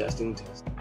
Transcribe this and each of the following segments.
Testing, testing.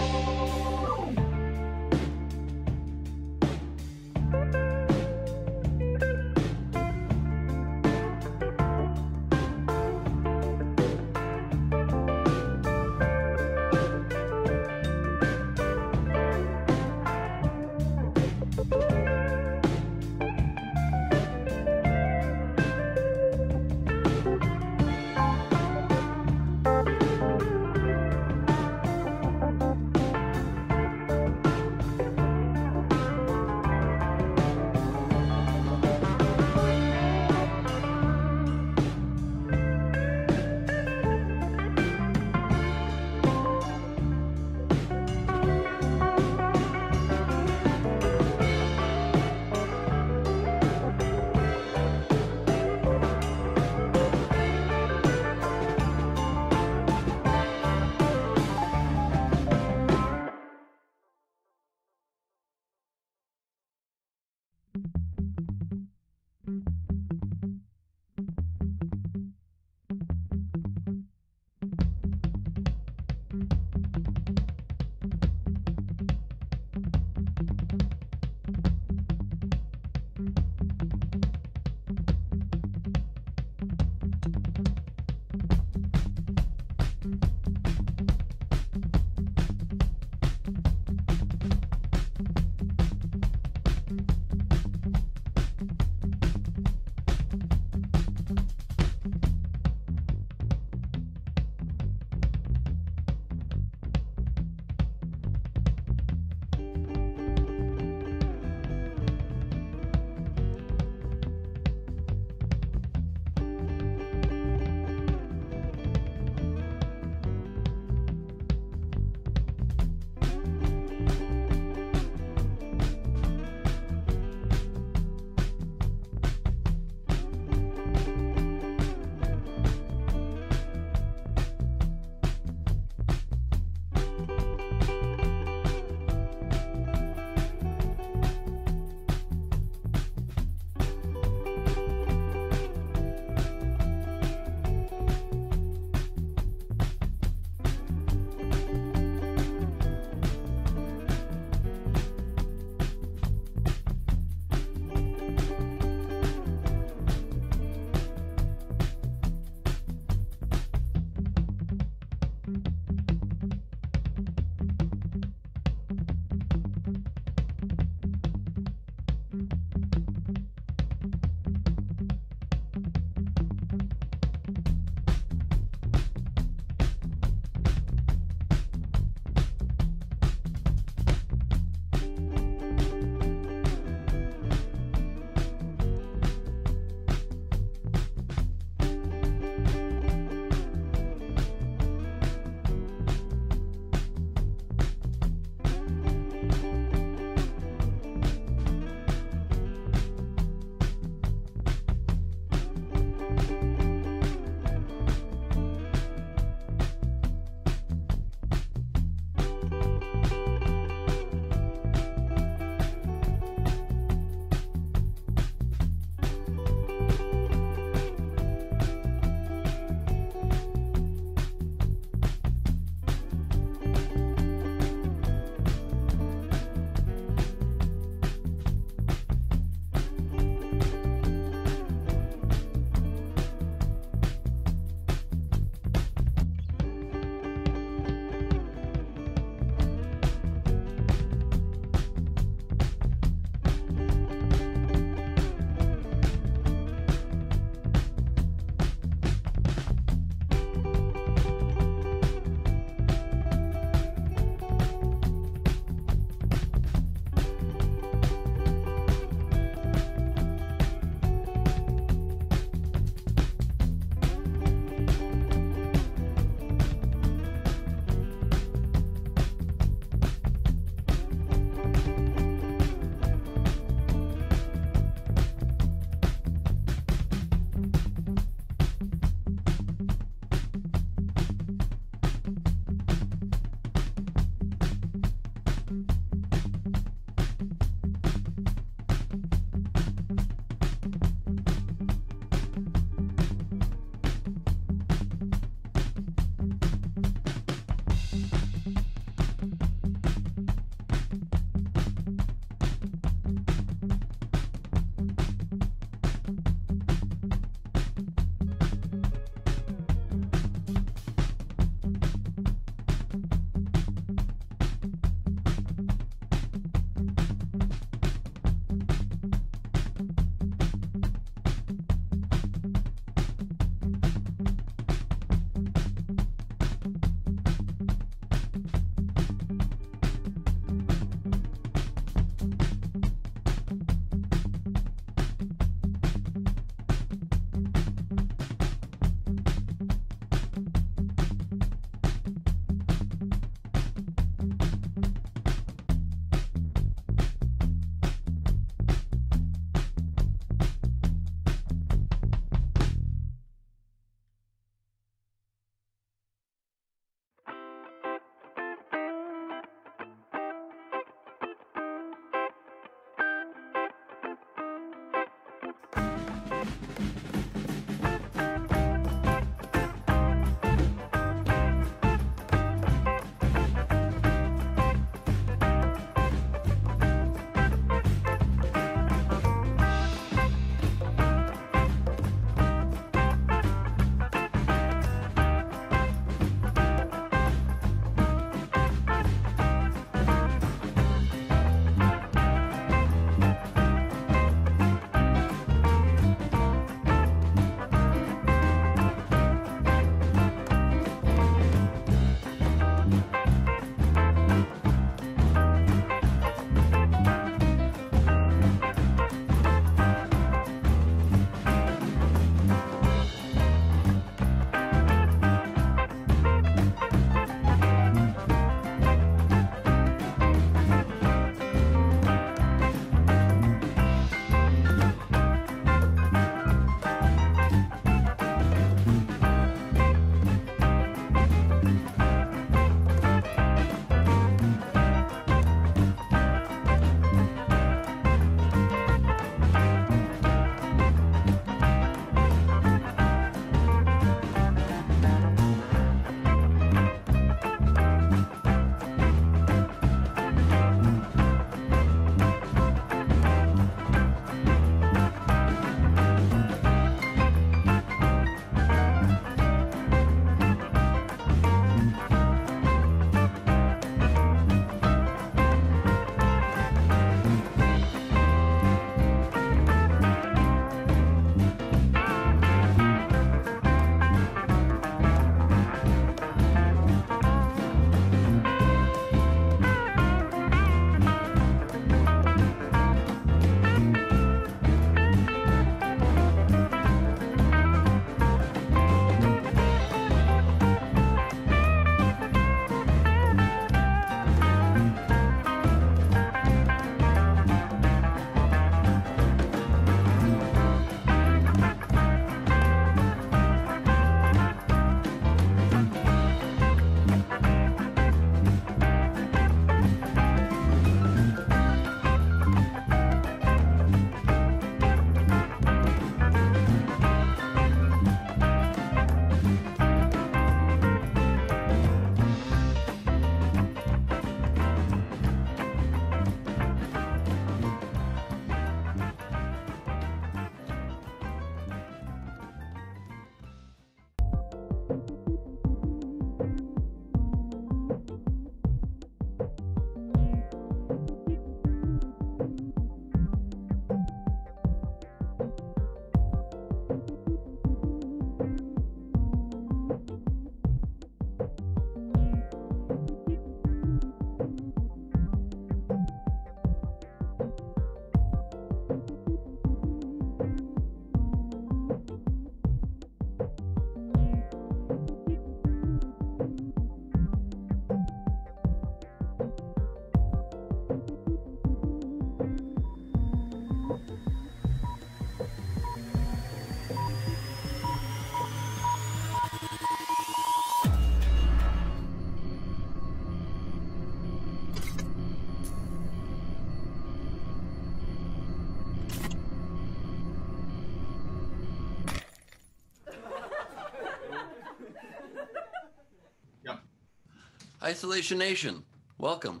Isolation Nation, welcome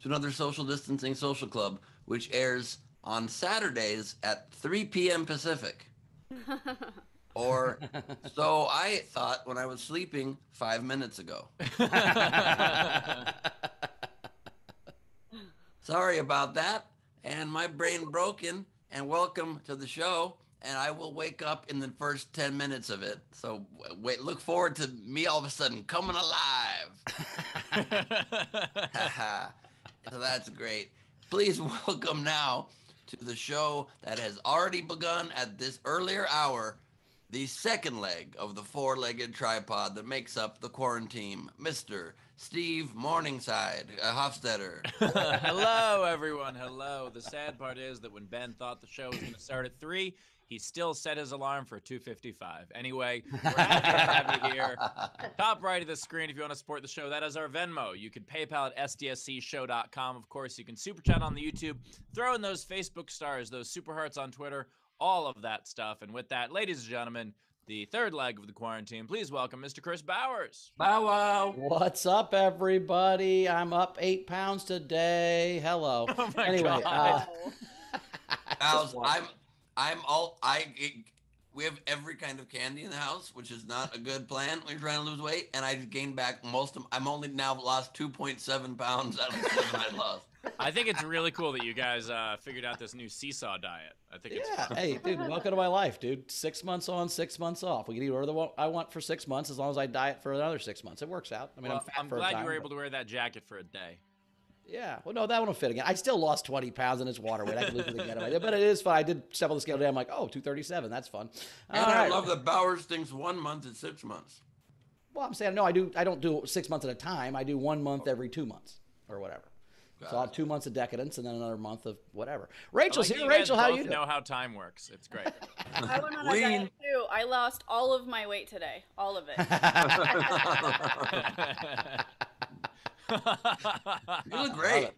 to another social distancing social club, which airs on Saturdays at 3 p.m. Pacific. or so I thought when I was sleeping five minutes ago. Sorry about that. And my brain broken. And welcome to the show. And I will wake up in the first 10 minutes of it. So wait, look forward to me all of a sudden coming alive. So that's great. Please welcome now to the show that has already begun at this earlier hour, the second leg of the four legged tripod that makes up the quarantine, Mr. Steve Morningside uh, Hofstetter. Hello, everyone. Hello. The sad part is that when Ben thought the show was going to start at 3, he still set his alarm for 2:55. Anyway, we're happy to have you here. Top right of the screen, if you want to support the show, that is our Venmo. You can PayPal at sdscshow.com. Of course, you can super chat on the YouTube, throw in those Facebook stars, those super hearts on Twitter, all of that stuff. And with that, ladies and gentlemen, the third leg of the quarantine, please welcome Mr. Chris Bowers. Bow wow. What's up, everybody? I'm up eight pounds today. Hello. Oh my anyway, God. uh, House, I'm I'm all I we have every kind of candy in the house, which is not a good plan when you're trying to lose weight. And I gained back most of. I'm only now lost 2.7 pounds out of the seven I lost. I think it's really cool that you guys uh, figured out this new seesaw diet. I think it's yeah, hey, dude, welcome to my life, dude. Six months on, six months off. We can eat whatever I want for six months as long as I diet for another six months. It works out. I mean, Well, I'm fat I'm for a glad time, you were but- able to wear that jacket for a day. Yeah, well, no, that one will fit again. I still lost 20 pounds and it's water weight. I can lose it again. if I- But it is fun. I did step on the scale today. I'm like, oh, 237. That's fun. And All I right. love that Bowers thinks one month is six months. Well, I'm saying no. I do. I don't do six months at a time. I do one month every two months or whatever. So I'll have two months of decadence and then another month of whatever. Rachel's like here. Rachel, how you doing? know how time works. It's great. I went on a diet too. I lost all of my weight today. All of it. You look great.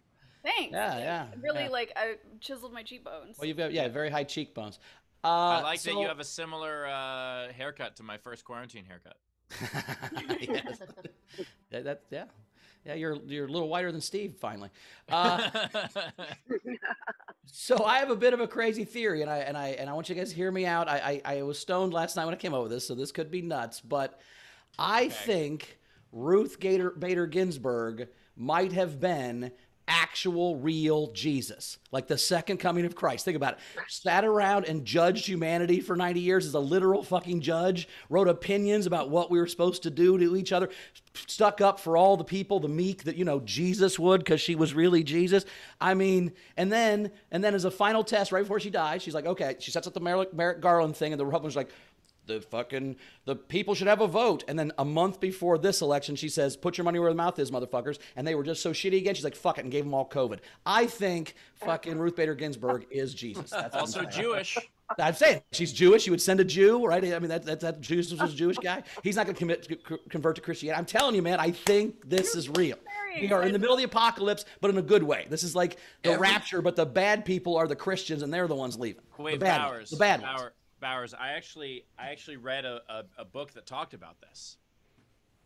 Thanks. Yeah, yeah. Really, yeah. like I chiseled my cheekbones. Well, you've got yeah, very high cheekbones. Uh, I like that so- you have a similar uh, haircut to my first quarantine haircut. Yes. that, that- yeah, yeah. You're you're a little whiter than Steve finally. Uh, So I have a bit of a crazy theory, and I and I and I want you guys to hear me out. I I, I was stoned last night when I came up with this, so this could be nuts, but I think Ruth Gator, Bader Ginsburg might have been actual real Jesus, like the second coming of Christ. Think about it. Sat around and judged humanity for 90 years as a literal fucking judge, wrote opinions about what we were supposed to do to each other, stuck up for all the people, the meek that, you know, Jesus would because she was really Jesus. I mean, and then, and then as a final test, right before she dies, she's like, okay, she sets up the Merrick, Merrick Garland thing, and the Republicans are like, the fucking the people should have a vote. And then a month before this election, she says, "Put your money where the mouth is, motherfuckers." And they were just so shitty again. She's like, "Fuck it," and gave them all COVID. I think fucking Ruth Bader Ginsburg is Jesus. That's also. Jewish. I'm saying she's Jewish. You would send a Jew, right? I mean, that that, that Jesus was a Jewish guy. He's not going to commit to convert to Christianity. I'm telling you, man. I think this is real. We are in the middle of the apocalypse, but in a good way. This is like the Every- rapture, but the bad people are the Christians, and they're the ones leaving. Wait, the bad ones. The bad ones. Bower- Bowers. I actually, I actually read a, a, a book that talked about this.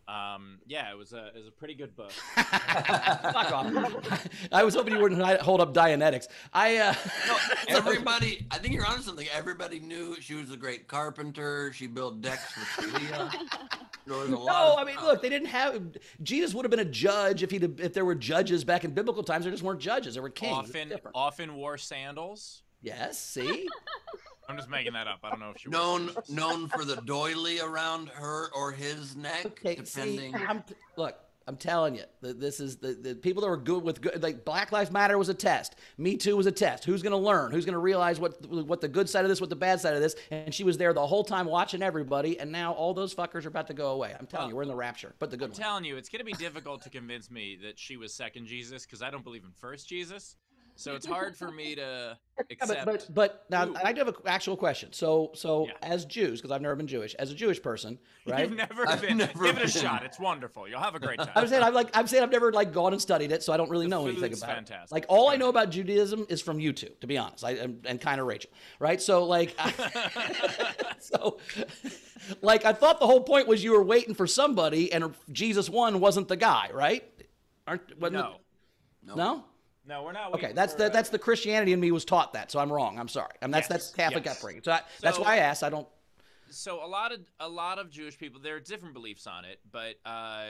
Um, yeah, it was a, it was a pretty good book. Fuck off. I was hoping you wouldn't hold up Dianetics. I uh, Everybody, I think you're onto something. Everybody knew she was a great carpenter. She built decks for Korea. There was a lot no, I mean, stuff. look, they didn't have Jesus would have been a judge if he if there were judges back in biblical times. There just weren't judges. There were kings. Often, often wore sandals. Yes. See. I'm just making that up. I don't know if she wore known sandals. known for the doily around her or his neck, Okay, see, depending. I'm, look, I'm telling you, this is the, the people that were good with good. Like Black Lives Matter was a test. Me Too was a test. Who's going to learn? Who's going to realize what what the good side of this, what the bad side of this? And she was there the whole time watching everybody. And now all those fuckers are about to go away. I'm telling you, we're in the rapture, but the good I'm one. telling you, it's going to be difficult to convince me that she was second Jesus because I don't believe in first Jesus. So it's hard for me to Yeah, accept. but, but but now Ooh. I do have an actual question. So so Yeah. as Jews, because I've never been Jewish, as a Jewish person, right? You've never I've been. never Give it a shot. It's wonderful. You'll have a great time. I'm saying I'm like I'm saying I've never like gone and studied it, so I don't really The know anything about fantastic. it. Like all I know about Judaism is from YouTube, to be honest. I and, and kind of Rachel, right? So like, so like I thought the whole point was you were waiting for somebody, and Jesus one wasn't the guy, right? Aren't wasn't no, it- no. no, we're not. Okay, that's for, the that's the Christianity in me was taught that, so I'm wrong. I'm sorry. I'm, that's Yes, that's Catholic yes. upbringing. So, I, that's why I asked. I don't. so a lot of a lot of Jewish people there are different beliefs on it, but uh,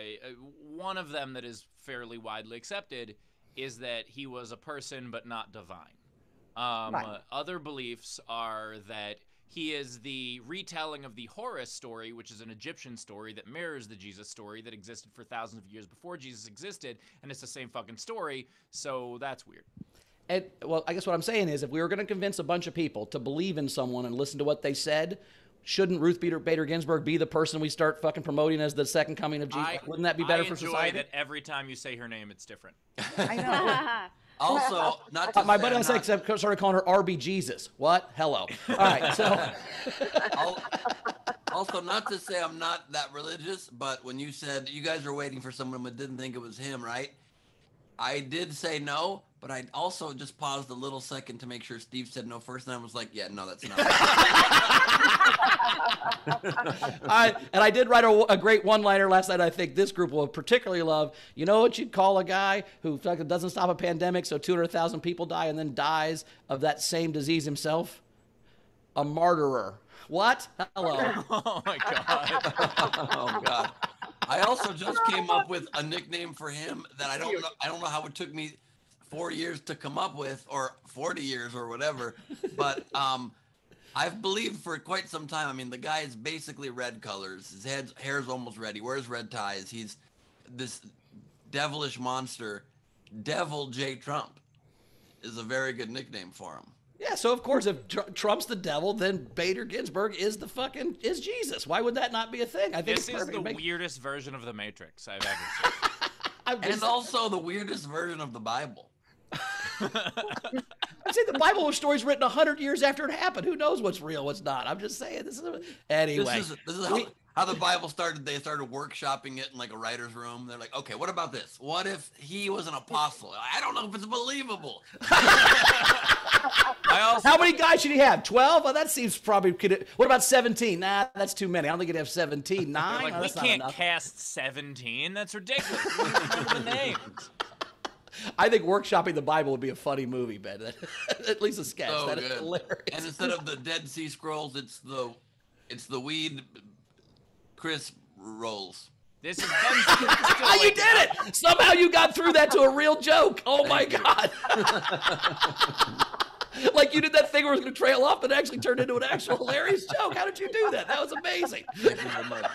one of them that is fairly widely accepted is that he was a person but not divine. Um, Right. uh, other beliefs are that he is the retelling of the Horus story, which is an Egyptian story that mirrors the Jesus story that existed for thousands of years before Jesus existed, and it's the same fucking story. So that's weird. And well, I guess what I'm saying is, if we were going to convince a bunch of people to believe in someone and listen to what they said, shouldn't Ruth Bader, Bader Ginsburg be the person we start fucking promoting as the second coming of Jesus? I, Wouldn't that be better I for enjoy society? that every time you say her name, it's different. I know. Also, not to Uh, My say buddy I'm on set not- started calling her RB Jesus. What? Hello. All right. So also, not to say I'm not that religious, but when you said you guys were waiting for someone but didn't think it was him, right? I did say no, but I also just paused a little second to make sure Steve said no first, and I was like, yeah, no, that's not. I and I did write a, a great one-liner last night. I think this group will particularly love. You know what you'd call a guy who fucking doesn't stop a pandemic, so 200,000 people die, and then dies of that same disease himself? A martyrer. What? Hello. Oh my god. oh God! I also just came up with a nickname for him that I don't know. I don't know how it took me four years to come up with, or forty years, or whatever. But um, I've believed for quite some time. I mean, the guy is basically red colors. His head's hair's almost red. He wears red ties. He's this devilish monster. Devil J Trump is a very good nickname for him. Yeah, so of course, if Tr- Trump's the devil, then Bader Ginsburg is the fucking is Jesus. Why would that not be a thing? I think This it's is the It makes- weirdest version of the Matrix I've ever seen. I'm And also the weirdest version of the Bible. I'm saying the Bible was stories written hundred years after it happened. Who knows what's real, what's not? I'm just saying this is a, anyway. This is this is how, how the Bible started. They started workshopping it in like a writer's room. They're like, okay, what about this? What if he was an apostle? I don't know if it's believable. I also How many guys should he have? Twelve? Well, that seems probably. Could what about seventeen? Nah, that's too many. I don't think he'd have seventeen. Nine? like No, we can't enough. cast 17. That's ridiculous. We don't remember the names. I think workshopping the Bible would be a funny movie, Ben. At least a sketch. So that is good. hilarious. And instead of the Dead Sea Scrolls, it's the it's the weed crisp rolls. This is Ben's still Ah, you did it! Somehow you got through that to a real joke. Oh my you. god! like you did that thing where it was going to trail off, but it actually turned into an actual hilarious joke. How did you do that? That was amazing. Thank you very much.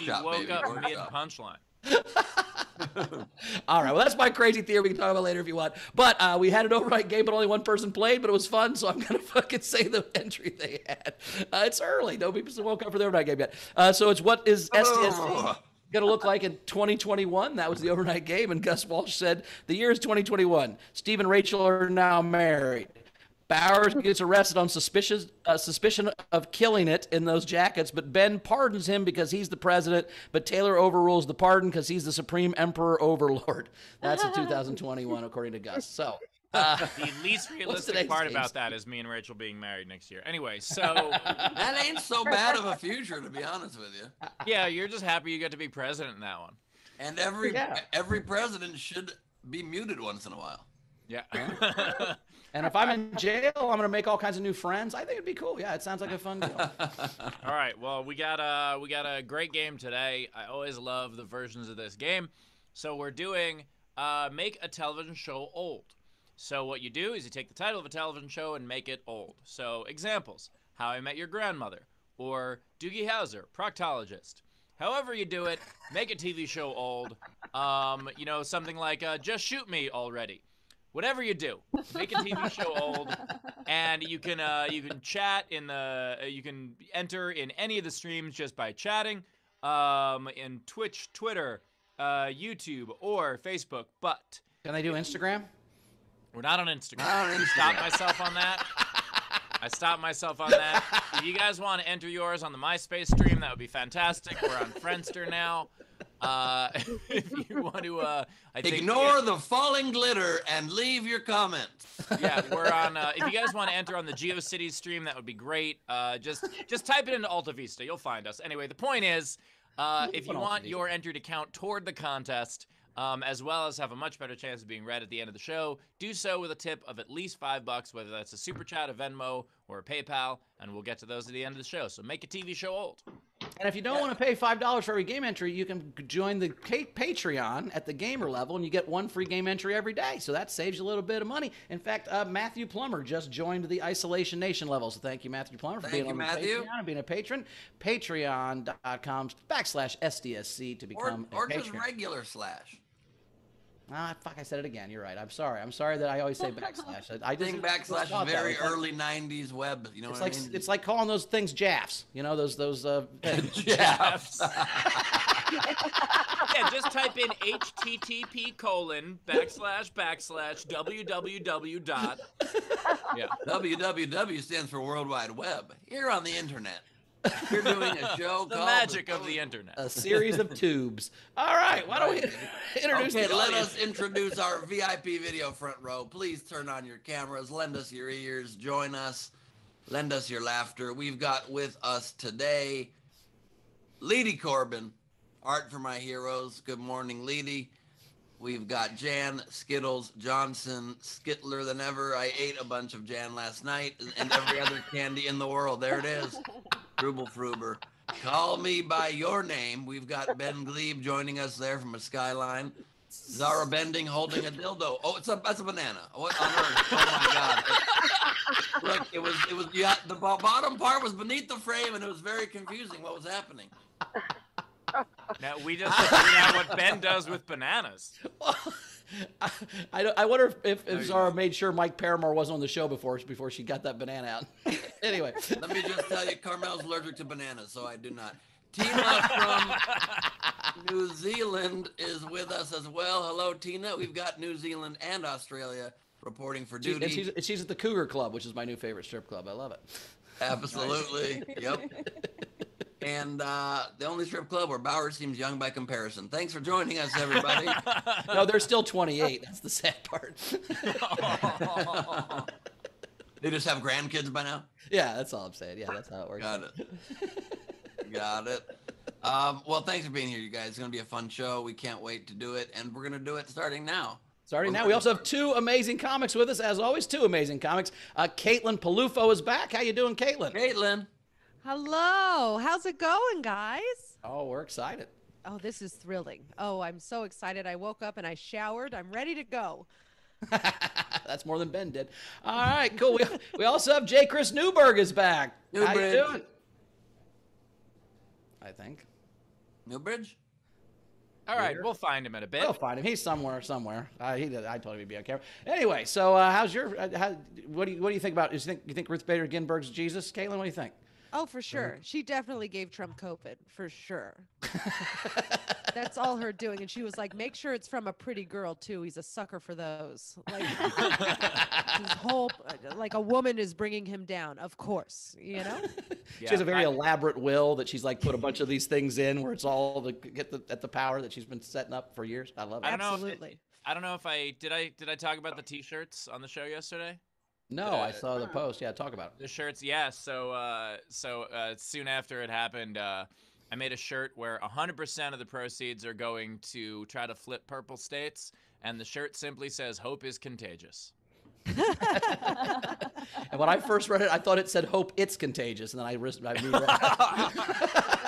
He woke baby. up mid Workshop. punchline. All right, well that's my crazy theory. We can talk about it later if you want. But uh, we had an overnight game, but only one person played, but it was fun. So I'm gonna fucking say the entry they had. Uh, it's early. No people woke up for the overnight game yet. Uh, so it's what is SDSC going to look like in 2021? That was the overnight game, and Gus Walsh said the year is 2021. Steve and Rachel are now married. Bowers gets arrested on suspicion uh, suspicion of killing it in those jackets, but Ben pardons him because he's the president. But Taylor overrules the pardon because he's the supreme emperor overlord. That's in 2021, according to Gus. So, uh, The least realistic part about that is me and Rachel being married next year. Anyway, so That ain't so bad of a future, to be honest with you. yeah, you're just happy you get to be president in that one. And every Yeah. every president should be muted once in a while. Yeah. And if I'm in jail, I'm going to make all kinds of new friends. I think it'd be cool. Yeah, it sounds like a fun deal. All right. Well, we got a we got a great game today. I always love the versions of this game. So we're doing uh, make a television show old. So what you do is you take the title of a television show and make it old. So examples: How I Met Your Grandmother or Doogie Howser, proctologist. However you do it, make a TV show old. Um, you know something like uh, Just Shoot Me already. Whatever you do, make a TV show old, and you can uh, you can chat in the uh, you can enter in any of the streams just by chatting, um, in Twitch, Twitter, uh, YouTube, or Facebook. But Can they do Instagram? We're not on Instagram. Not on Stop myself on that. I stopped myself on that. If you guys want to enter yours on the MySpace stream, that would be fantastic. We're on Friendster now. Uh, if you want to, uh, I think Ignore the falling glitter and leave your comments. yeah, we're on. Uh, if you guys want to enter on the GeoCities stream, that would be great. Uh, just just type it into Alta Vista, you'll find us. Anyway, the point is, uh, if you want your entry to count toward the contest, um, as well as have a much better chance of being read at the end of the show, do so with a tip of at least five bucks, whether that's a super chat, a Venmo, or a PayPal, and we'll get to those at the end of the show. So make a TV show old. And if you don't want to pay five dollars for every game entry, you can join the Patreon at the gamer level, and you get one free game entry every day. So that saves you a little bit of money. In fact, uh, Matthew Plummer just joined the Isolation Nation level. So thank you, Matthew Plummer, for Thank being you, on Matthew. the Patreon and being a patron. Patreon.com backslash SDSC to Or, become or a just patron. regular slash. Ah, fuck! I said it again. You're right. I'm sorry. I'm sorry that I always say backslash. I, I I just think backslash thought is very way. Like- early '90s web. You know It's what like I mean? it's like calling those things jaffs. You know those those. Uh, yeah. yeah, just type in http colon backslash backslash www dot. Yeah. WWW stands for World Wide Web. Here on the internet, you're doing a show The magic of the internet. a series of tubes. All right, why don't we introduce Okay, the let audience? us introduce our VIP video front row. Please turn on your cameras, lend us your ears, join us, lend us your laughter. We've got with us today Leedy Corbin, Art for My Heroes. Good morning, Leedy. We've got Jan Skittles Johnson, Skittler than ever. I ate a bunch of Jan last night and every other candy in the world. There it is. Frubel Fruber. Call me by your name. We've got Ben Gleib joining us there from a skyline. Zara Bending holding a dildo. Oh, it's a that's a banana. What on earth? Oh my god! Look, it was it was yeah. The bottom part was beneath the frame, and it was very confusing. What was happening? Now we just figured out what Ben does with bananas. I, I, I wonder if, if, if Zara don't. made sure Mike Paramore wasn't on the show before before she got that banana out. anyway, Let me just tell you, Carmel's allergic to bananas, so I do not. Tina from New Zealand is with us as well. Hello, Tina. We've got New Zealand and Australia reporting for duty. and she's, and she's at the Cougar Club, which is my new favorite strip club. I love it. Absolutely. Yep. And uh, the only strip club where Bauer seems young by comparison. Thanks for joining us, everybody. No, they're still 28. That's the sad part. they just have grandkids by now. yeah, that's all I'm saying. Yeah, that's how it works. Got it. Got it. Um, well, thanks for being here, you guys. It's gonna be a fun show. We can't wait to do it, and we're gonna do it starting now. Starting now, we also have two amazing comics with us, as always. Two amazing comics. Uh, Caitlin Peluffo is back. How you doing, Caitlin? Caitlin. Hello. How's it going, guys? Oh, we're excited. Oh, this is thrilling. Oh, I'm so excited. I woke up and I showered. I'm ready to go. That's more than Ben did. All right, cool. We, we also have J. Chris Newberg is back. How you Newbridge. doing? I think. Newbridge. All right, we'll find him in a bit. We'll find him. He's somewhere, somewhere. Uh, he, I told him he'd be on camera. Anyway, so uh, how's your? Uh, how, what do you What do you think about? You think you think Ruth Bader Ginsburg's Jesus, Caitlin? What do you think? Oh, for sure. She definitely gave Trump COVID, for sure. That's all her doing. And she was like, make sure it's from a pretty girl, too. He's a sucker for those. Like, his whole, like, a woman is bringing him down, of course, you know? she has a very I- elaborate will that she's like put a bunch of these things in where it's all to get the at the power that she's been setting up for years. I love it. I don't know if it- Absolutely. I don't know if I did. I did. I talk about the T-shirts on the show yesterday. No, I saw the post. Yeah, talk about it. The shirts, yeah. So, uh, so uh, soon after it happened, uh, I made a shirt where 100% of the proceeds are going to try to flip purple states, and the shirt simply says "Hope is contagious." And when I first read it, I thought it said "Hope it's contagious," and then I, ris- I reread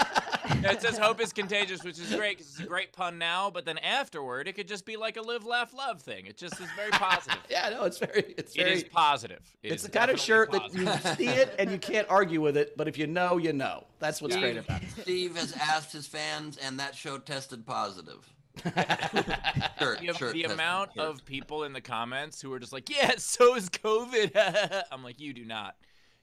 it. Says "Hope is contagious," which is great because it's a great pun now. But then afterward, it could just be like a live, laugh, love thing. It just is very positive. yeah, no, it's very, it's very. is positive. It it's is the kind of definitely shirt that you see it and you can't argue with it, but if you know, you know. That's what's great about it. Steve has asked his fans, and that show tested positive. Shirt, the, shirt the amount shirt. of people in the comments who are just like, "Yeah, so is COVID." I'm like, you do not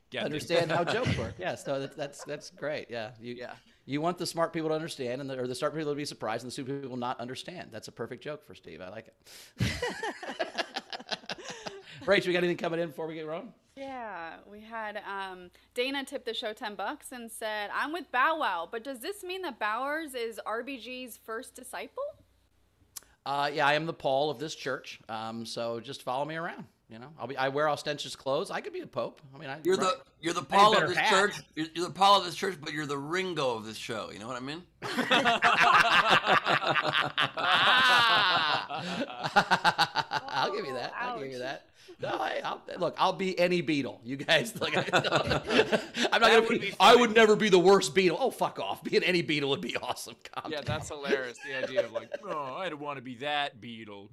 get understand how jokes work. Yeah, so that's that's that's great. Yeah, you Yeah. You want the smart people to understand, and the, or the smart people to be surprised, and the stupid people not understand. That's a perfect joke for Steve. I like it. Rachel, we got anything coming in before we get rolling? Yeah, we had um, Dana tip the show 10 bucks and said, I'm with Bow Wow, but does this mean that Bowers is RBG's first disciple? Uh, yeah, I am the Paul of this church. Um, so just follow me around. You know, I'll be. I wear ostentatious clothes. I could be a pope. I mean, I, You're right. the you're the a Paul of this hat. church. You're, you're the Paul of this church, but you're the Ringo of this show. You know what I mean? I'll give you that. I'll give you that. No, I, I'll, look, I'll be any Beatle. You guys, like, I'm not gonna would be. be I would never be the worst Beatle. Oh, fuck off. Being any Beatle would be awesome. Calm yeah, down. that's hilarious. The idea of like, oh, I don't want to be that Beatle.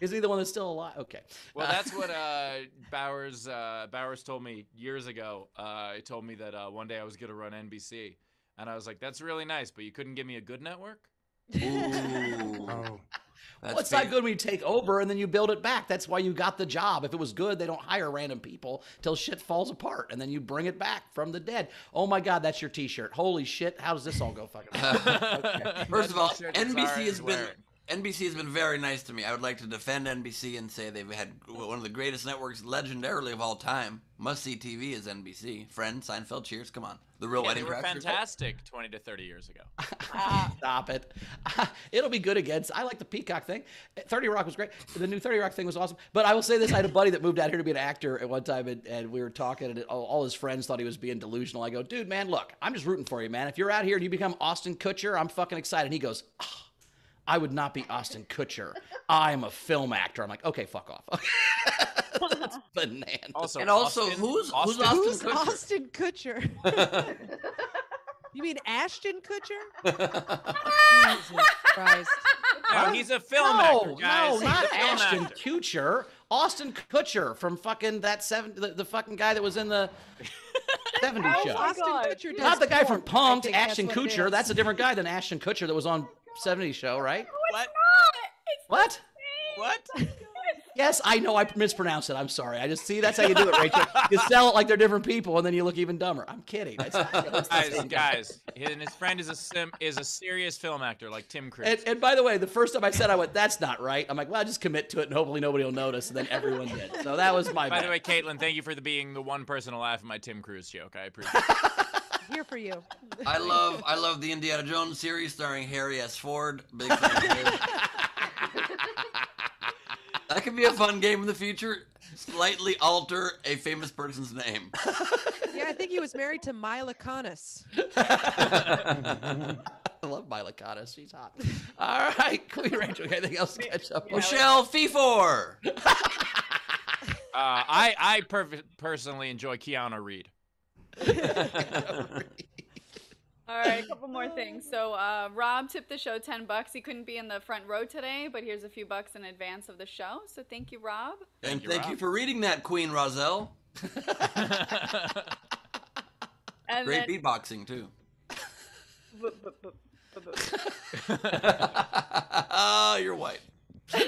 Meh." Is he the one that's still alive? Okay. Well, Uh, that's what uh, Bowers uh, Bowers told me years ago. Uh, he told me that uh, one day I was gonna run NBC, and I was like, "That's really nice, but you couldn't give me a good network." Ooh, Oh. that's well, it's not good when you take over and then you build it back. That's why you got the job. If it was good, they don't hire random people till shit falls apart, and then you bring it back from the dead. Oh my God, that's your T-shirt. Holy shit! How does this all go fucking? First That's of all, the shirt that NBC has is been wearing. NBC has been very nice to me. I would like to defend NBC and say they've had one of the greatest networks, legendarily of all time. Must see TV is NBC. Friends, Seinfeld, Cheers. Come on, the real Yeah, they wedding were crashers. fantastic 20 to 30 years ago. Stop it. It'll be good again. I like the Peacock thing. 30 Rock was great. The new 30 Rock thing was awesome. But I will say this I had a buddy that moved out here to be an actor at one time, and, and we were talking, and all, all his friends thought he was being delusional. I go, dude, man, look, I'm just rooting for you, man. If you're out here and you become Austin Kutcher, I'm fucking excited. And he goes, "Ah, I would not be Austin Kutcher. I'm a film actor. I'm like, okay, fuck off. That's bananas. Also, And also, Austin- who's- who's Austin- Austin Who's Kutcher? Austin Kutcher? you mean Ashton Kutcher? Jesus Christ. No, he's a film no, actor, guys. no, not Ashton actor. Kutcher. Austin Kutcher from fucking that seven, the, the fucking guy that was in the 70s Oh show. Austin Kutcher does Not the guy from porn. I Pumped, think that's Ashton Kutcher. That's a different guy than Ashton Kutcher that was on 70s show, right? What? It's What? What? Yes, I know I mispronounced it. I'm sorry. I just see that's how you do it, Rachel. You sell it like they're different people, and then you look even dumber. I'm kidding. That's that's the guys, guys, and his friend is a sim, is a serious film actor like Tim Cruise. And, and by the way, the first time I said I went, that's not right. I'm like, well, I'll just commit to it, and hopefully nobody will notice. And then everyone did. So that was my. By bad. the way, Caitlin, thank you for the being the one person to laugh at my Tim Cruise joke. I appreciate it. Here for you. I love I love the Indiana Jones series starring Harry S. Ford. Big fan of his. That could be a fun game in the future. Slightly alter a famous person's name. Yeah, I think he was married to Mila Kunis. I love Mila Kunis. She's hot. All right, Queen Rachel. Anything else to catch up on? Michelle Fifor. Uh, I I perf- personally enjoy Keanu Reed. All right, a couple more things. So, uh, Rob tipped the show 10 bucks. He couldn't be in the front row today, but here's a few bucks in advance of the show. So, thank you, Rob. and you, thank Rob. you for reading that, Queen Roselle. And Great then, beatboxing too. bu- bu- bu- bu- bu- Ah, you're white.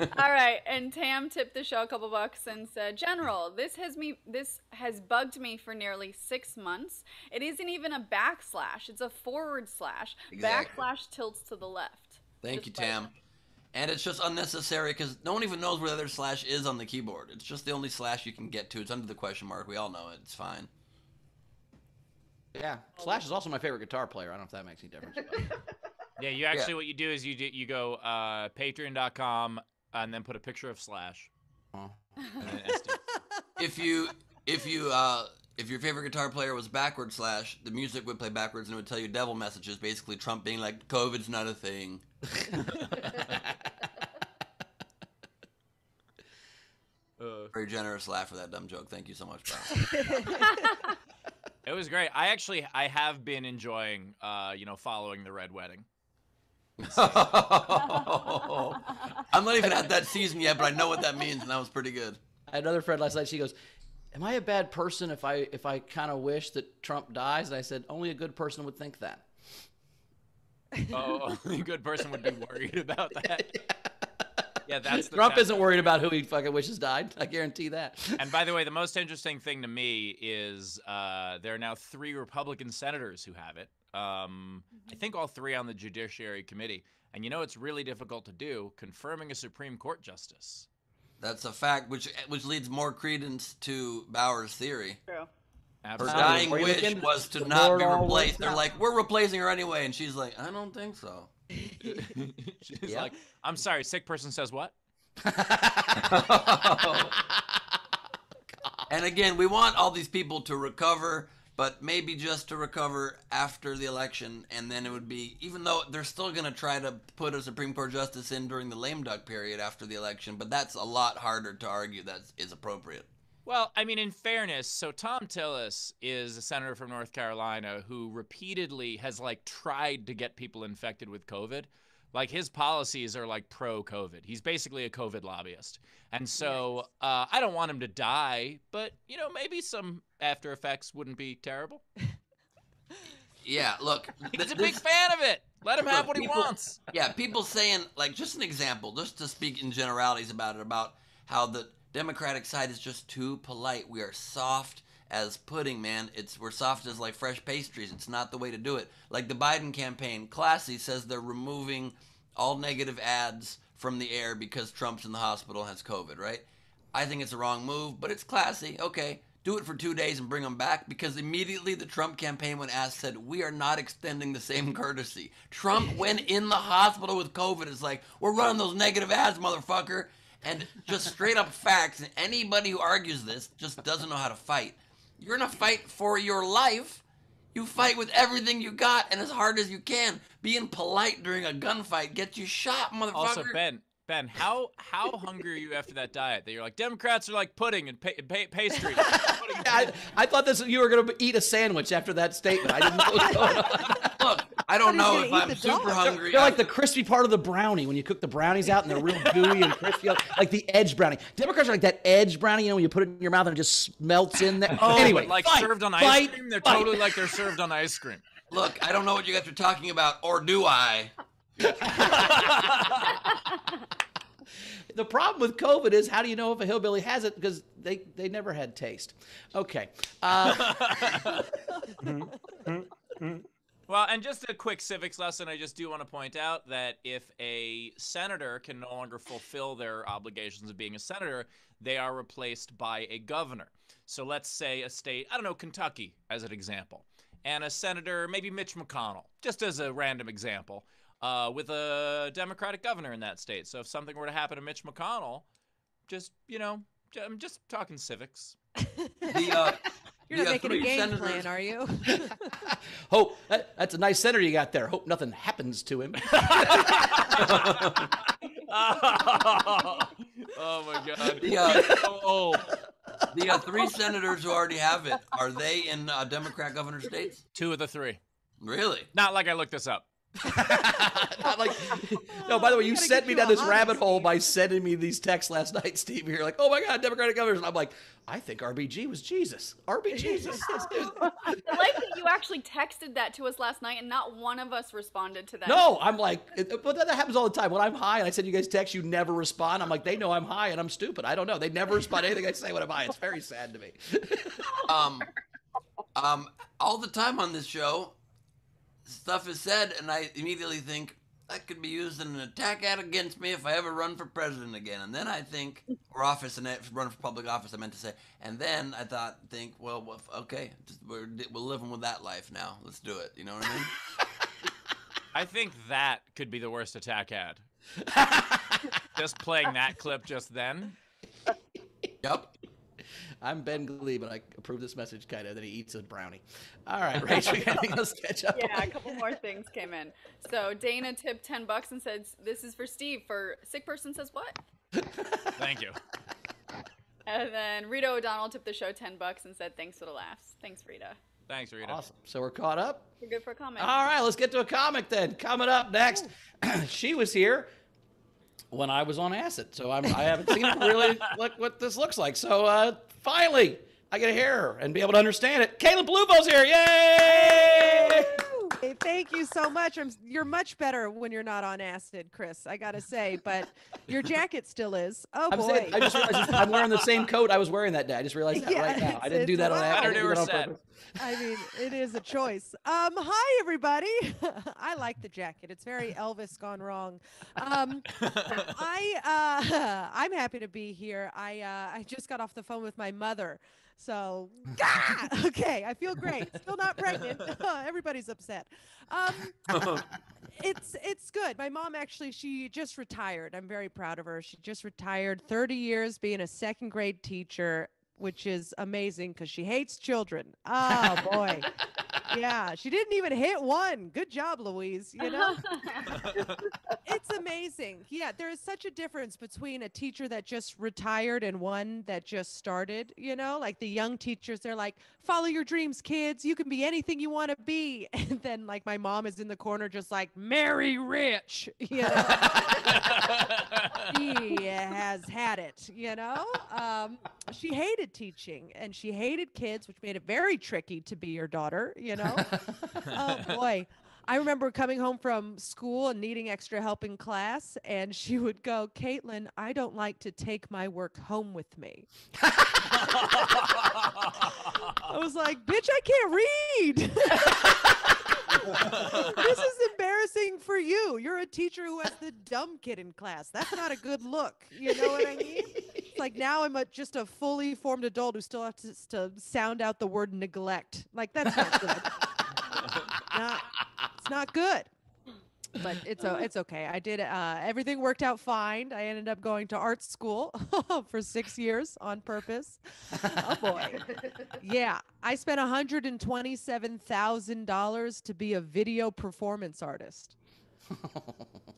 All right, and Tam tipped the show a couple bucks and said, "General, this has me this has bugged me for nearly six months. It isn't even a backslash; it's a forward slash. Exactly. Backslash tilts to the left. Thank you, Just by the Tam. way. And it's just unnecessary because no one even knows where the other slash is on the keyboard. It's just the only slash you can get to. It's under the question mark. We all know it. It's fine. Yeah, Slash is also my favorite guitar player. I don't know if that makes any difference. Yeah, you actually what you do is you do, you go uh, Patreon.com and then put a picture of Slash. Oh. And. If you if you uh if your favorite guitar player was backward slash, the music would play backwards and it would tell you devil messages, basically Trump being like, COVID's not a thing. Uh, Very generous laugh for that dumb joke. Thank you so much, bro. it was great. I actually I have been enjoying uh, you know following the Red Wedding. I'm not even at that season yet, but I know what that means, and that was pretty good. I had another friend last night. She goes, "Am I a bad person if I if I kind of wish that Trump dies?" And I said, "Only a good person would think that." Oh, only a good person would be worried about that. Yeah, that's the Trump that's- isn't worried about who he fucking wishes died. I guarantee that. And by the way, the most interesting thing to me is uh, there are now three Republican senators who have it. Um, I think all three on the Judiciary Committee. And you know it's really difficult to do confirming a Supreme Court justice. That's a fact, which which leads more credence to Bowers' theory. True. Her dying Were wish looking? was to The not be replaced. They're out. like, we're replacing her anyway, and she's like, I don't think so. She's Yeah. like, I'm sorry, sick person says what? And again, we want all these people to recover, but maybe just to recover after the election, and then it would be, even though they're still going to try to put a Supreme Court justice in during the lame duck period after the election, but that's a lot harder to argue that is appropriate. Well, I mean, in fairness, so Thom Tillis is a senator from North Carolina who repeatedly has like tried to get people infected with COVID. Like his policies are like pro COVID. He's basically a COVID lobbyist. And so uh, I don't want him to die, but you know, maybe some after effects wouldn't be terrible. Yeah, look, He's a big fan of it. Let him have Look, what he people- wants. yeah, people saying like just an example, just to speak in generalities about it, about how the Democratic side is just too polite. We are soft as pudding, man. It's we're soft as like fresh pastries. It's not the way to do it. Like the Biden campaign, classy says they're removing all negative ads from the air because Trump's in the hospital has COVID, right? I think it's a wrong move, but it's classy. Okay. Do it for two days and bring them back because immediately the Trump campaign, when asked, said, We are not extending the same courtesy. Trump went in the hospital with COVID. It's like, We're running those negative ads, motherfucker. And just straight up facts. And anybody who argues this just doesn't know how to fight. You're in a fight for your life. You fight with everything you got and as hard as you can. Being polite during a gunfight gets you shot, motherfucker. Also, Ben, Ben, how how hungry are you after that diet? That you're like Democrats are like pudding and pa- pa- pastry. Pudding I, I thought this you were going to eat a sandwich after that statement. I didn't know what was going on. Look, I don't know if I'm super dog. hungry. They're like the crispy part of the brownie when you cook the brownies out and they're real gooey and crispy, like the edge brownie. Democrats are like that edge brownie, you know, when you put it in your mouth and it just melts in there. Oh, anyway, like fight, served on ice fight, cream, they're fight. totally like they're served on ice cream. Look, I don't know what you guys are talking about, or do I? The problem with COVID is how do you know if a hillbilly has it? Because they, they never had taste. Okay. Uh, Well, and just a quick civics lesson, I just do want to point out that if a senator can no longer fulfill their obligations of being a senator, they are replaced by a governor. So let's say a state, I don't know, Kentucky as an example, and a senator, maybe Mitch McConnell, just as a random example, uh, with a Democratic governor in that state. So if something were to happen to Mitch McConnell, just, you know, j- I'm just talking civics. The, uh, You're not the, uh, making a game senators- plan, are you? hope that, that's a nice senator you got there. Hope nothing happens to him. oh my god. The, uh, so old. The uh, three senators who already have it, are they in uh, Democrat governor states? Two of the three. Really? Not like I looked this up. Not like, no, by the way, you sent me you down this hobby, rabbit hole Steve. by sending me these texts last night, Steve. You're like, oh my God, Democratic governors. And I'm like, I think RBG was Jesus. RBG Jesus. I like that you actually texted that to us last night and not one of us responded to that. no, I'm like, it, but that happens all the time. When I'm high and I send you guys text, you never respond. I'm like, they know I'm high and I'm stupid. I don't know. They never respond to anything I say when I'm high. It's very sad to me. Um, um, all the time on this show, stuff is said, and I immediately think that could be used in an attack ad against me if I ever run for president again. And then I think, or office, and run for public office, I meant to say. And then I thought, think, well, okay, just, we're, we're living with that life now. Let's do it. You know what I mean? I think that could be the worst attack ad. just playing that clip just then. yep. I'm Ben Gleib and I approve this message kind of. Then he eats a brownie. All right, Rachel, you got anything else to catch up Yeah, on? a couple more things came in. So Dana tipped ten bucks and said, "This is for Steve." For sick person says what? Thank you. And then Rita O'Donnell tipped the show ten bucks and said, "Thanks for the laughs." Thanks, Rita. Thanks, Rita. Awesome. So we're caught up. We're good for a comic. All right, let's get to a comic then. Coming up next, she was here when I was on acid, so I'm, I haven't seen really what, what this looks like. So uh, finally, I get to hear her and be able to understand it. Caleb Bluebell's here! Yay! Hey, thank you so much. I'm, you're much better when you're not on acid, Chris. I gotta say, but your jacket still is. Oh I'm boy. saying, I just realized I'm wearing the same coat I was wearing that day. I just realized that Yeah, right now. I didn't do that on lot. accident. I Better didn't do do that on. I mean, it is a choice. Um, hi everybody. I like the jacket. It's very Elvis gone wrong. Um, I uh, I'm happy to be here. I uh, I just got off the phone with my mother. So, Gah! okay, I feel great. Still not pregnant. Everybody's upset. Um, it's it's good. My mom actually she just retired. I'm very proud of her. She just retired 30 years being a second grade teacher, which is amazing because she hates children. Oh boy. yeah, she didn't even hit one. Good job, Louise. You know? it's amazing. Yeah, there is such a difference between a teacher that just retired and one that just started. You know, like the young teachers, they're like, follow your dreams, kids. You can be anything you want to be. And then, like, my mom is in the corner, just like, marry rich. You know, she has had it. You know, um, she hated teaching and she hated kids, which made it very tricky to be your daughter. You know, oh boy. I remember coming home from school and needing extra help in class, and she would go, Caitlin, I don't like to take my work home with me. I was like, bitch, I can't read. this is embarrassing for you. You're a teacher who has the dumb kid in class. That's not a good look. You know what I mean? Like now I'm a, just a fully formed adult who still has to, to sound out the word neglect. Like, that's not good. not, it's not good but it's o- it's okay. I did uh, everything worked out fine. I ended up going to art school for six years on purpose. Oh boy, yeah. I spent one hundred and twenty seven thousand dollars to be a video performance artist.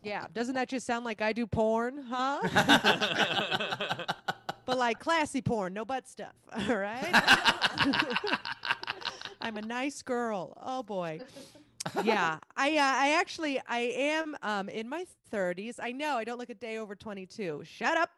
Yeah, doesn't that just sound like I do porn, huh? but like classy porn, no butt stuff. All right. I'm a nice girl. Oh boy yeah i uh, i actually i am um in my 30s i know i don't look a day over 22 shut up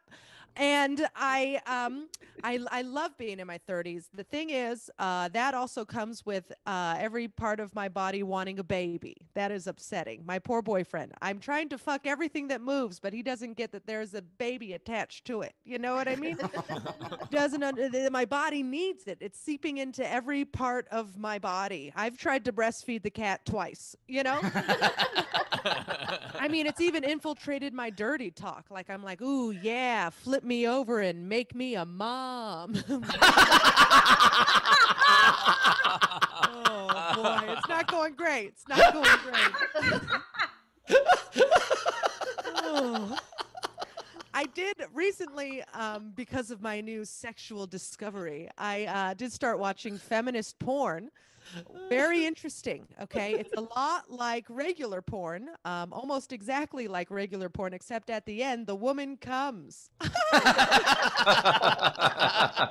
and i um i i love being in my 30s the thing is uh that also comes with uh every part of my body wanting a baby. That is upsetting. My poor boyfriend. I'm trying to fuck everything that moves but he doesn't get that there's a baby attached to it. You know what i mean? Doesn't under, my body needs it. It's seeping into every part of my body. I've tried to breastfeed the cat twice you know I mean, it's even infiltrated my dirty talk. Like I'm like, ooh, yeah, flip me over and make me a mom. oh boy, it's not going great. It's not going great. Oh. I did recently, um, because of my new sexual discovery, I uh, did start watching feminist porn. Very interesting. Okay. It's a lot like regular porn, um, almost exactly like regular porn, except at the end, the woman comes.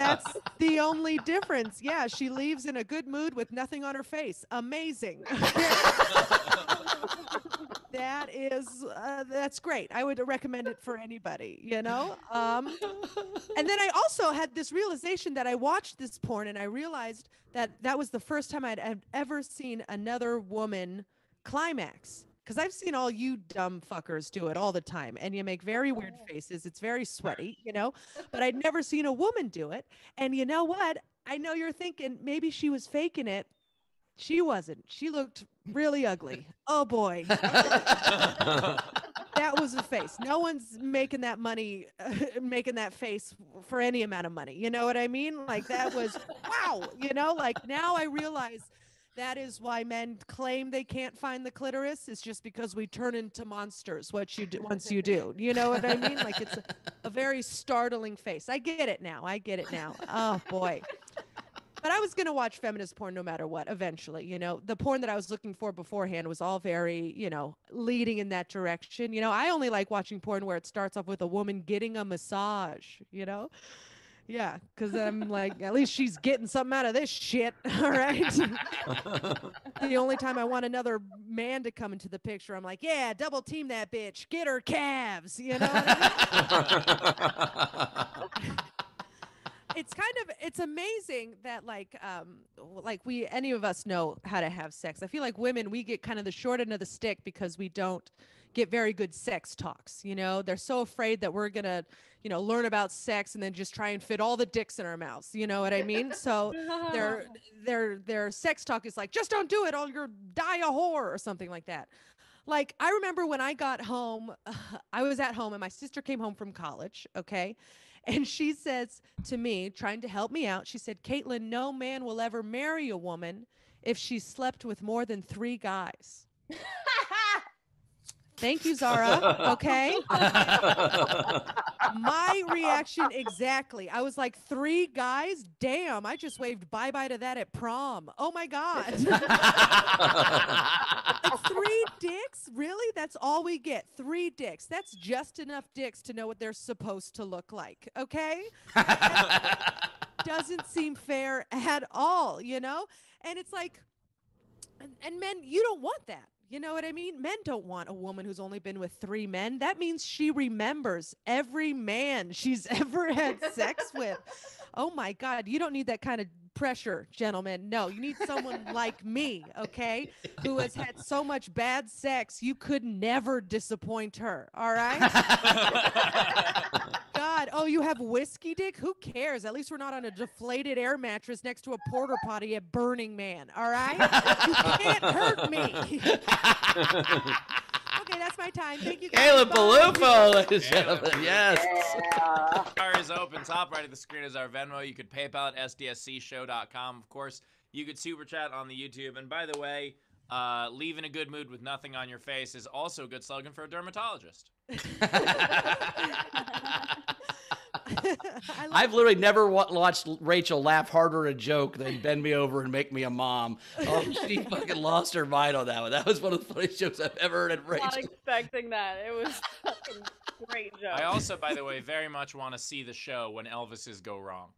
That's the only difference. Yeah. She leaves in a good mood with nothing on her face. Amazing. that is uh, that's great. I would recommend it for anybody you know? Um, and then i also had this realization that i watched this porn and i realized that that was the first time i'd ever seen another woman climax. Because i've seen all you dumb fuckers do it all the time and you make very weird faces. It's very sweaty you know? But i'd never seen a woman do it. And you know what? I know you're thinking maybe she was faking it she wasn't she looked really ugly oh boy that was a face. No one's making that money, making that face for any amount of money. You know what I mean? Like that was wow. You know, like now I realize that is why men claim they can't find the clitoris is just because we turn into monsters. What you do once you do, you know what I mean? Like it's a, a very startling face. I get it now. I get it now. Oh boy. But I was going to watch feminist porn no matter what eventually. You know, the porn that I was looking for beforehand was all very, you know, leading in that direction. You know, I only like watching porn where it starts off with a woman getting a massage, you know? Yeah, because I'm like, at least she's getting something out of this shit. All right. the only time I want another man to come into the picture, I'm like, yeah, double team that bitch. Get her calves. You know? what I mean? it's kind of it's amazing that like um like we any of us know how to have sex. I feel like women we get kind of the short end of the stick because we don't get very good sex talks, you know? They're so afraid that we're going to, you know, learn about sex and then just try and fit all the dicks in our mouths, you know what I mean? So their their their sex talk is like just don't do it or you'll die a whore or something like that. Like I remember when I got home, I was at home and my sister came home from college, okay? And she says to me, trying to help me out, she said, Caitlin, no man will ever marry a woman if she slept with more than three guys. Thank you, Zara. Okay. My reaction exactly. I was like, three guys? Damn, I just waved bye bye to that at prom. Oh my God. Like, three dicks? Really? That's all we get. Three dicks. That's just enough dicks to know what they're supposed to look like. Okay? Doesn't seem fair at all, you know? And it's like, and, and men, you don't want that. You know what I mean? Men don't want a woman who's only been with three men. That means she remembers every man she's ever had sex with. Oh my God. You don't need that kind of pressure, gentlemen. No, you need someone like me, okay? Who has had so much bad sex, you could never disappoint her. All right? God, oh, you have whiskey dick? Who cares? At least we're not on a deflated air mattress next to a porter potty at Burning Man. All right? You can't hurt me. okay, that's my time. Thank you. guys. Caleb Bye. Peluffo, ladies and gentlemen. Yes. Bar is open. Top right of the screen is our Venmo. You could PayPal at sdscshow.com. Of course, you could super chat on the YouTube. And by the way, uh, leave in a good mood with nothing on your face is also a good slogan for a dermatologist. I love I've literally never wa- watched Rachel laugh harder at a joke than bend me over and make me a mom. Oh, she fucking lost her mind on that one. That was one of the funniest jokes I've ever heard at Rachel. Not Rachel. expecting that. It was fucking great joke. I also, by the way, very much want to see the show when Elvises go wrong.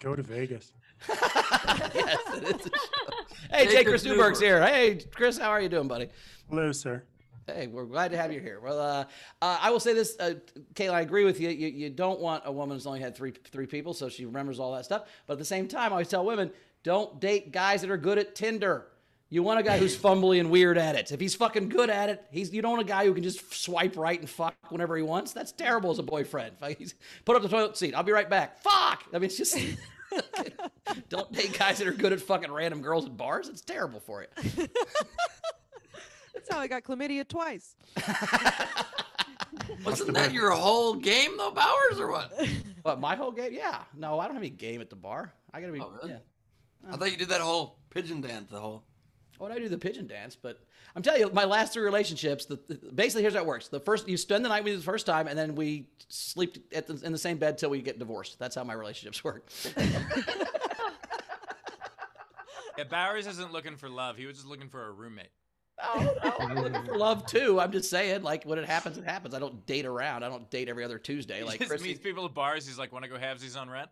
Go to Vegas. yes, it is a show. Hey, Jay Jacob Chris Newberg's Newberg. here. Hey, Chris, how are you doing, buddy? Hello, sir. Hey, we're glad to have you here. Well, uh, uh, I will say this, uh, Kayla, I agree with you. you. You don't want a woman who's only had three three people, so she remembers all that stuff. But at the same time, I always tell women, don't date guys that are good at Tinder. You want a guy who's fumbly and weird at it. If he's fucking good at it, he's you don't want a guy who can just swipe right and fuck whenever he wants. That's terrible as a boyfriend. He's- Put up the toilet seat. I'll be right back. Fuck. I mean, it's just don't date guys that are good at fucking random girls at bars. It's terrible for you. That's how I got chlamydia twice. Wasn't that your whole game though, Bowers, or what? But my whole game, yeah. No, I don't have any game at the bar. I gotta be. Oh, really? Yeah. I thought you did that whole pigeon dance, the whole. Oh, and I do the pigeon dance, but I'm telling you, my last three relationships, the, the- basically here's how it works. The first, you spend the night with me the first time, and then we sleep at the, in the same bed till we get divorced. That's how my relationships work. Yeah, Bowers isn't looking for love. He was just looking for a roommate. Oh, no, I'm looking for love too. I'm just saying, like when it happens, it happens. I don't date around. I don't date every other Tuesday. Like just Chrissy. meets people at bars. He's like, want to go halvesies on rent?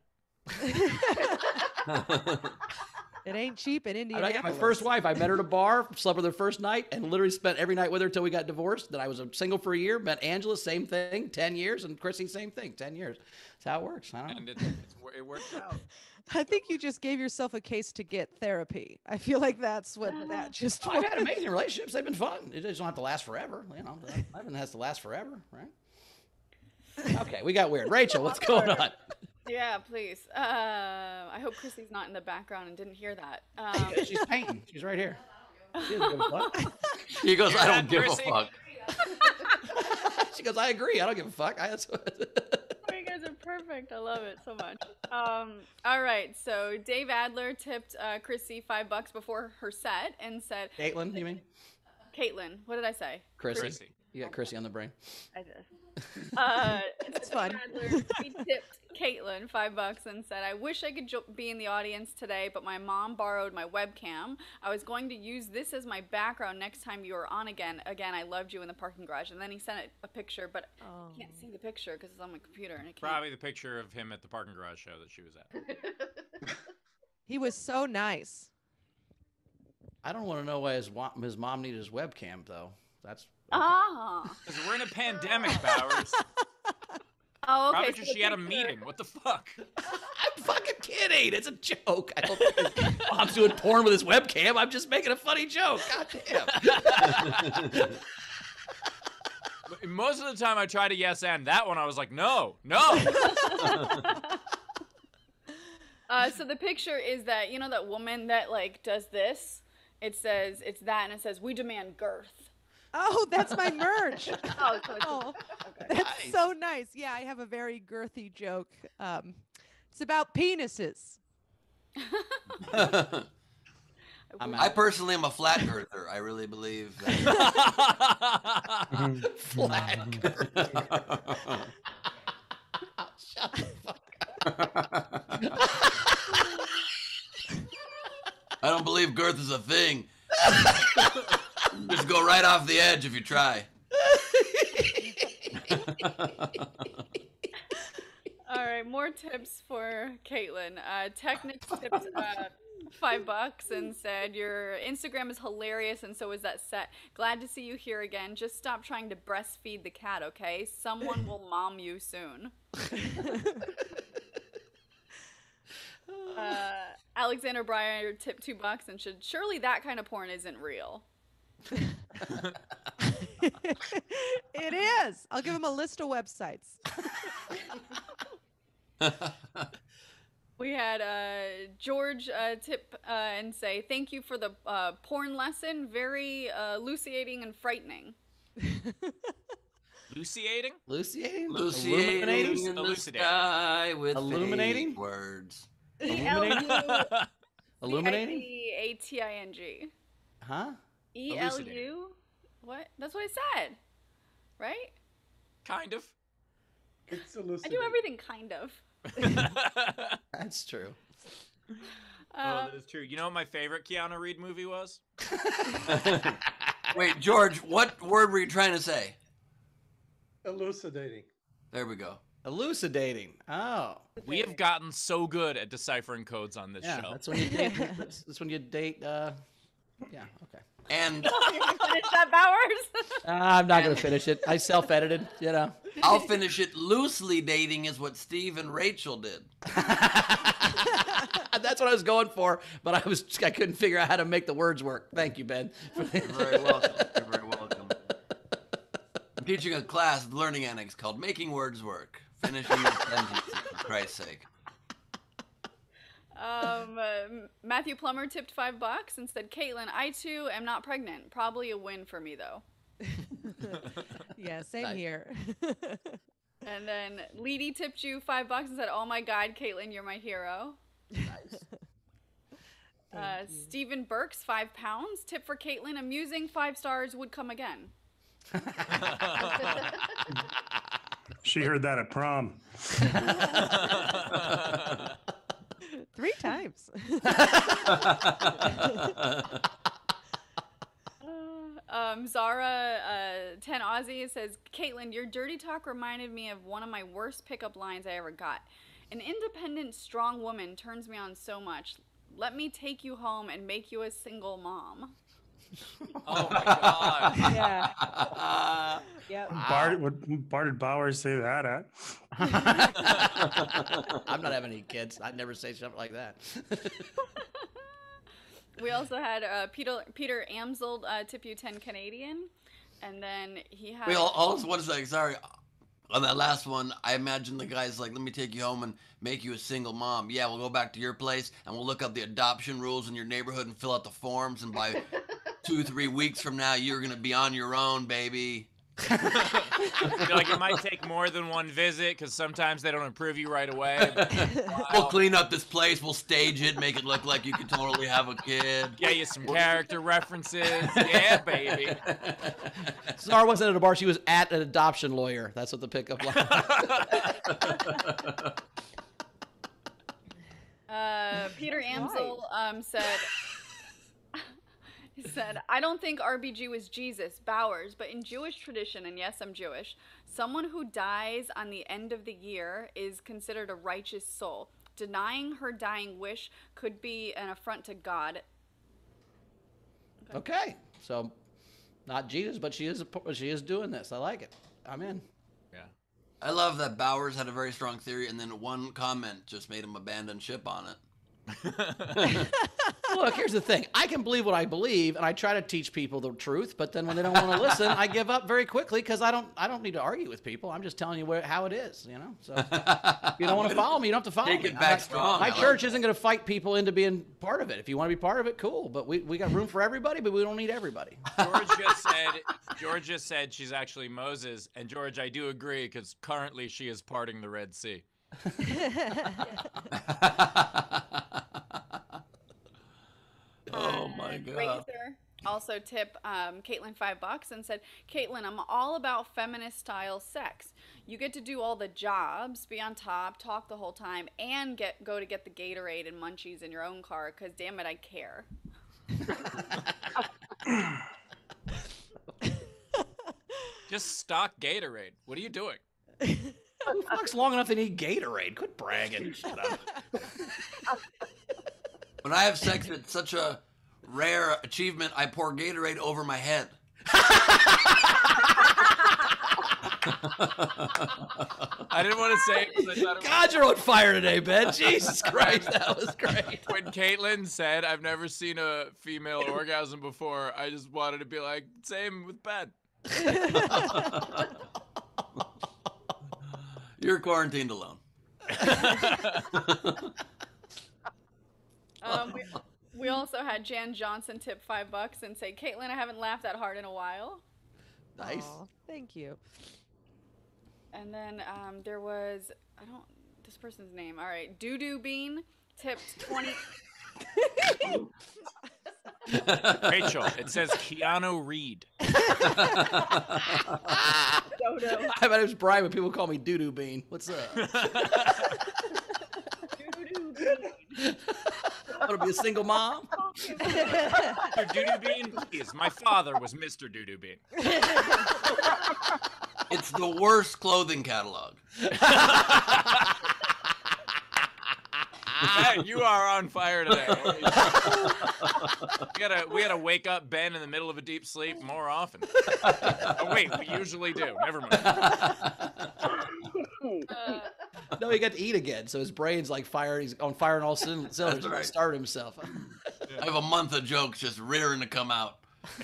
It ain't cheap in India. mean, I got my first wife. I met her at a bar, slept with her first night, and literally spent every night with her until we got divorced. Then I was a single for a year. Met Angela, same thing, ten years, and Chrissy, same thing, ten years. That's how it works. I don't know. And it, it's, it worked out. I think you just gave yourself a case to get therapy. I feel like that's what that just I've had amazing relationships. They've been fun. It just don't have to last forever. You know, everything has to last forever, right? Okay, we got weird. Rachel, what's going on? yeah, please. Uh, I hope Chrissy's not in the background and didn't hear that. Um, She's painting. She's right here. She doesn't give a fuck. He goes, I don't give a fuck. She goes, I agree. I don't give a fuck. I, that's Oh, you guys are perfect. I love it so much. Um, all right, so Dave Adler tipped uh, Chrissy five bucks before her set and said, Caitlin, you mean? Caitlin, what did I say? Chrissy. Chrissy. You got Chrissy on the brain. I did. Uh, That's fun. Adler, he tipped Caitlin five bucks and said, I wish I could jo- be in the audience today, but my mom borrowed my webcam. I was going to use this as my background next time you are on again. Again, I loved you in the parking garage. And then he sent it a picture, but Oh. I can't see the picture because it's on my computer and I can't. Probably the picture of him at the parking garage show that she was at. He was so nice. I don't want to know why his, wa- his mom needed his webcam, though. That's Ah. Because we're in a pandemic, Bowers. Oh, okay. Probably so she had a picture- meeting. What the fuck? I'm fucking kidding. It's a joke. I don't think his mom's doing porn with his webcam. I'm just making a funny joke. God damn. Most of the time I try to yes and that one I was like, no, no. Uh, so the picture is that you know that woman that like does this. It says it's that, and it says we demand girth. Oh, that's my merch. Oh, so oh, okay. that's Nice. so nice. Yeah, I have a very girthy joke. Um, it's about penises. I'm I personally am a flat earther. I really believe that. Flat girth. Shut the fuck up. I don't believe girth is a thing. Just go right off the edge if you try. All right, more tips for Caitlin. Uh, Technics tipped uh, five bucks and said your Instagram is hilarious, and so is that set. Glad to see you here again. Just stop trying to breastfeed the cat, okay? Someone will mom you soon. Uh, Alexander Breyer tipped two bucks and should surely that kind of porn isn't real. It is. I'll give him a list of websites. We had uh, George uh, tip uh, and say, Thank you for the uh, porn lesson. Very uh, lucidating and frightening. Luciating? Luciating? Luciating Illuminating? in the Elucidating. sky with Illuminating? fake words. Illuminating? Illuminating? A T I N G. Huh? E L Elucidating. U? What? That's what I said. Right? kind of. It's I do everything kind of. That's true. oh, Uh, that is true. You know what my favorite Keanu Reed movie was? Wait, George, what word were you trying to say? Elucidating. There we go. Elucidating. Oh. We have gotten so good at deciphering codes on this Yeah, show. that's when you date. That's, that's when you date. Uh, yeah, okay. And finish that, Bowers? Uh, I'm not gonna finish it. I self-edited. You know. I'll finish it loosely dating is what Steve and Rachel did. That's what I was going for, but I was I couldn't figure out how to make the words work. Thank you, Ben. You're very welcome. You're very welcome. I'm teaching a class at Learning Annex called Making Words Work. Finishing your sentences, for Christ's sake. Um, uh, Matthew Plummer tipped five bucks and said, Caitlin, I too am not pregnant. Probably a win for me, though. Yeah, same Nice. here. And then Leedy tipped you five bucks and said, Oh my God, Caitlin, you're my hero. Nice. Uh, Stephen Burks, five pounds. Tip for Caitlin, amusing, five stars, would come again. She heard that at prom. Three times. Um, Zara, uh, 10 Aussie says, Caitlin, your dirty talk reminded me of one of my worst pickup lines I ever got. An independent, strong woman turns me on so much. Let me take you home and make you a single mom. Oh my god. yeah. Yep. Bart, what Bart did Bowers say that at? I'm not having any kids. I'd never say something like that. We also had uh, Peter Peter Amsel uh, tip you 10 Canadian. And then he had. Wait, all, all one second. Sorry. On that last one, I imagine the guy's like, "Let me take you home and make you a single mom." Yeah, we'll go back to your place and we'll look up the adoption rules in your neighborhood and fill out the forms. And by two, three weeks from now, you're gonna be on your own, baby. Like it might take more than one visit because sometimes they don't approve you right away. We'll clean up this place. We'll stage it, make it look like you could totally have a kid. Get you some character references. Yeah, baby. Czar wasn't at a bar. She was at an adoption lawyer. That's what the pickup line. Uh, Peter Amsel um, said, he said, I don't think RBG was Jesus, Bowers, but in Jewish tradition, and yes, I'm Jewish, someone who dies on the end of the year is considered a righteous soul. Denying her dying wish could be an affront to God. okay, so not Jesus, but she is. A, she is doing this. I like it. I'm in. Yeah. I love that Bowers had a very strong theory, and then one comment just made him abandon ship on it. Look, here's the thing. I can believe what I believe, and I try to teach people the truth. But then when they don't want to listen, I give up very quickly because I don't. I don't need to argue with people. I'm just telling you where, how it is. You know. So if you don't want to follow me, you don't have to follow Take me. it I'm back not- strong. My I like church isn't going to fight people into being part of it. If you want to be part of it, cool. But we, we got room for everybody, but we don't need everybody. George just said George just said she's actually Moses, and George, I do agree because currently she is parting the Red Sea. Oh my god. Razor also tip um, Caitlin five bucks and said, Caitlin, I'm all about feminist style sex. You get to do all the jobs, be on top, talk the whole time, and get go to get the Gatorade and munchies in your own car. Cause damn it, I care. Just stock Gatorade. What are you doing? Who fucks long enough to need Gatorade? Quit bragging. Shut up. When I have sex, it's such a rare achievement. I pour Gatorade over my head. I didn't want to say it 'cause I thought it was God, you're on fire today, Ben. Jesus Christ, that was great. when Caitlin said, "I've never seen a female orgasm before," I just wanted to be like, "Same with Ben." You're quarantined alone. Um, we, we also had Jan Johnson tip five bucks and say, Caitlin, I haven't laughed that hard in a while. Nice. Aw, thank you. And then um, there was I don't this person's name. All right, Doo Doo Bean tipped twenty. Rachel, it says Keanu Reed. Dodo. Hi, my name's Brian, but people call me Doo Doo Bean. What's up? Doo Doo Bean. I want to be a single mom. Mr. Doodoo Bean, please. My father was Mr. Doodoo Bean. It's the worst clothing catalog. Ben, you are on fire today. we gotta we gotta wake up Ben in the middle of a deep sleep more often. Oh wait, we usually do. Never mind. Uh, No, he got to eat again, so his brain's like fire. He's on fire in all cyl- cylinders. He right. started himself. I have a month of jokes just rearing to come out.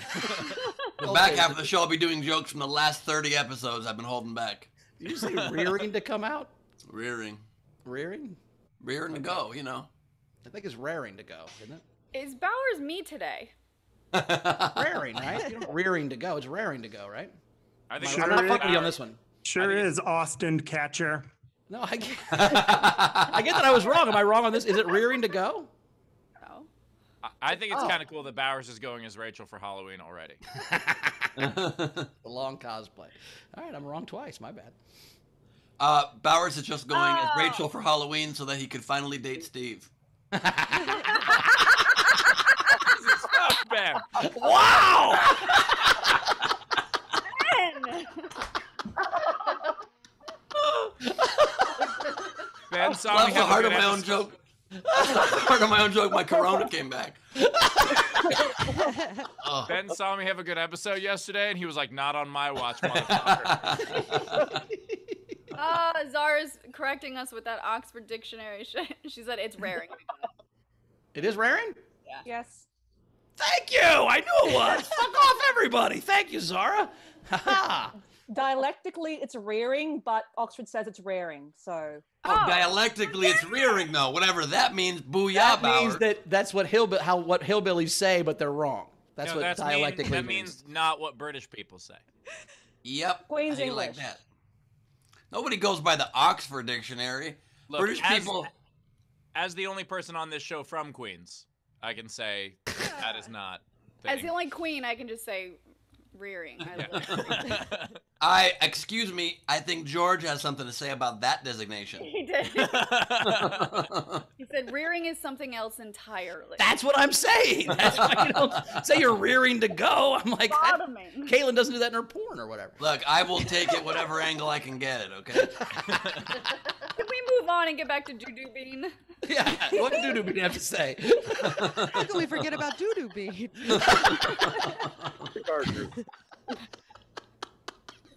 The back half of the show, I'll be doing jokes from the last 30 episodes I've been holding back. Did you say rearing to come out? Rearing. Rearing? Rearing to go, you know. I think it's raring to go, isn't it? is Bowers me today? Raring, right? You don't rearing to go. It's raring to go, right? I think Sure I'm not is. fucking you on this one. Sure is Ashton Kutcher. No, I get, I get that I was wrong. Am I wrong on this? Is it rearing to go? No. I- I think it's Oh. kind of cool that Bowers is going as Rachel for Halloween already. The long cosplay. All right, I'm wrong twice. My bad. uh, Bowers is just going as Oh. Rachel for Halloween so that he could finally date Steve. Stop, Ben. Wow! Ben saw That's me the have a heart of my own joke. That's the heart of my own joke. My corona came back. Ben saw me have a good episode yesterday, and he was like, "Not on my watch, motherfucker." Ah, Zara's correcting us with that Oxford Dictionary shit. She said it's raring. It is raring? yes. Thank you. I knew it was. Fuck off, everybody. Thank you, Zara. Ha ha. Dialectically, it's rearing, but Oxford says it's raring. So Oh, dialectically, it's rearing, though. Whatever that means, booyah, That Bowers. means that that's what hillbill how what hillbillies say, but they're wrong. That's No, what that's mean- dialectically that means. means not what British people say. Yep. Queen's How do you like that? Nobody goes by the Oxford Dictionary. Look, British as, people. as the only person on this show from Queens, I can say that is not. As the only queen, I can just say rearing. I love it. I excuse me. I think George has something to say about that designation. He did. He said rearing is something else entirely. That's what I'm saying. That's why you don't say you're rearing to go. I'm like, that, bottoming. Caitlin doesn't do that in her porn or whatever. Look, I will take it whatever angle I can get it. Okay. Can we move on and get back to Doodoo Bean? Yeah. What did Dudu Bean have to say? How can we forget about Doodoo Bean? Doo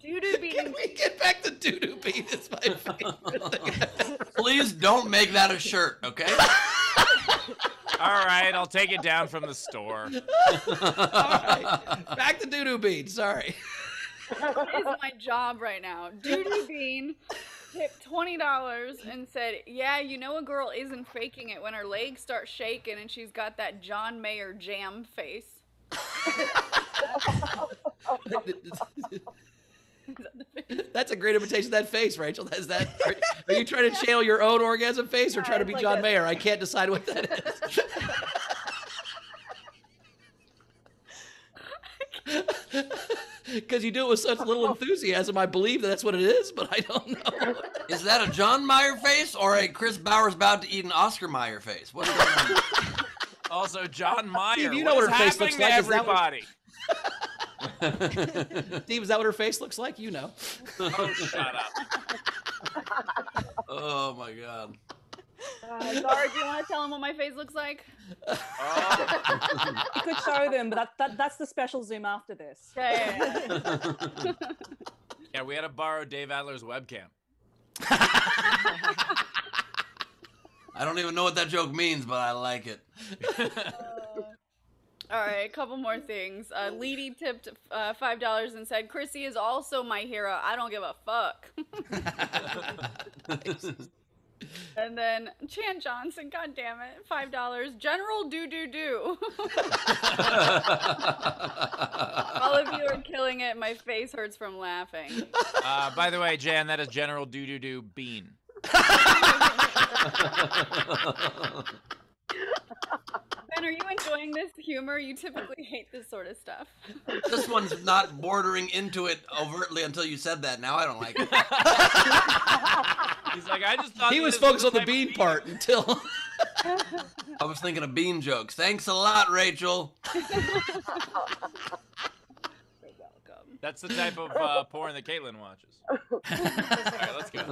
Doo doo Can we get back to doo doo bean? It's my favorite. Please don't make that a shirt, okay? All right, I'll take it down from the store. All right, back to doo doo bean. Sorry. is my job right now. Doo doo bean tipped twenty dollars and said, "Yeah, you know a girl isn't faking it when her legs start shaking and she's got that John Mayer jam face." That's a great imitation of that face, Rachel. Is that are, are you trying to channel your own orgasm face or trying to be like John a- Mayer? I can't decide what that is. Because you do it with such little enthusiasm, I believe that that's what it is, but I don't know. Is that a John Mayer face or a Chris Bowers about to eat an Oscar Mayer face? What's going on? Also, John Mayer. you know what what is her face looks happening like. to Is that what- everybody? Steve, is that what her face looks like? You know. Oh, shut up. oh my god. Uh, Zara, do you want to tell them what my face looks like? Oh, You could show them, but that, that, that's the special Zoom after this. Yeah, yeah, yeah. yeah, we had to borrow Dave Adler's webcam. I don't even know what that joke means, but I like it. All right, a couple more things. Uh, Leedy tipped uh, five dollars and said, "Chrissy is also my hero. I don't give a fuck." and then Chan Johnson, god damn it, five dollars. General do do do. All of you are killing it. My face hurts from laughing. Uh, by the way, Jan, that is General Doo Doo Doo Bean. Ben, are you enjoying this humor? You typically hate this sort of stuff. this one's not bordering into it overtly until you said that. Now I don't like it. He's like, I just thought He was focused on the type bean part until. I was thinking of bean jokes. Thanks a lot, Rachel. You're welcome. That's the type of uh, porn that Caitlin watches. All right, let's go.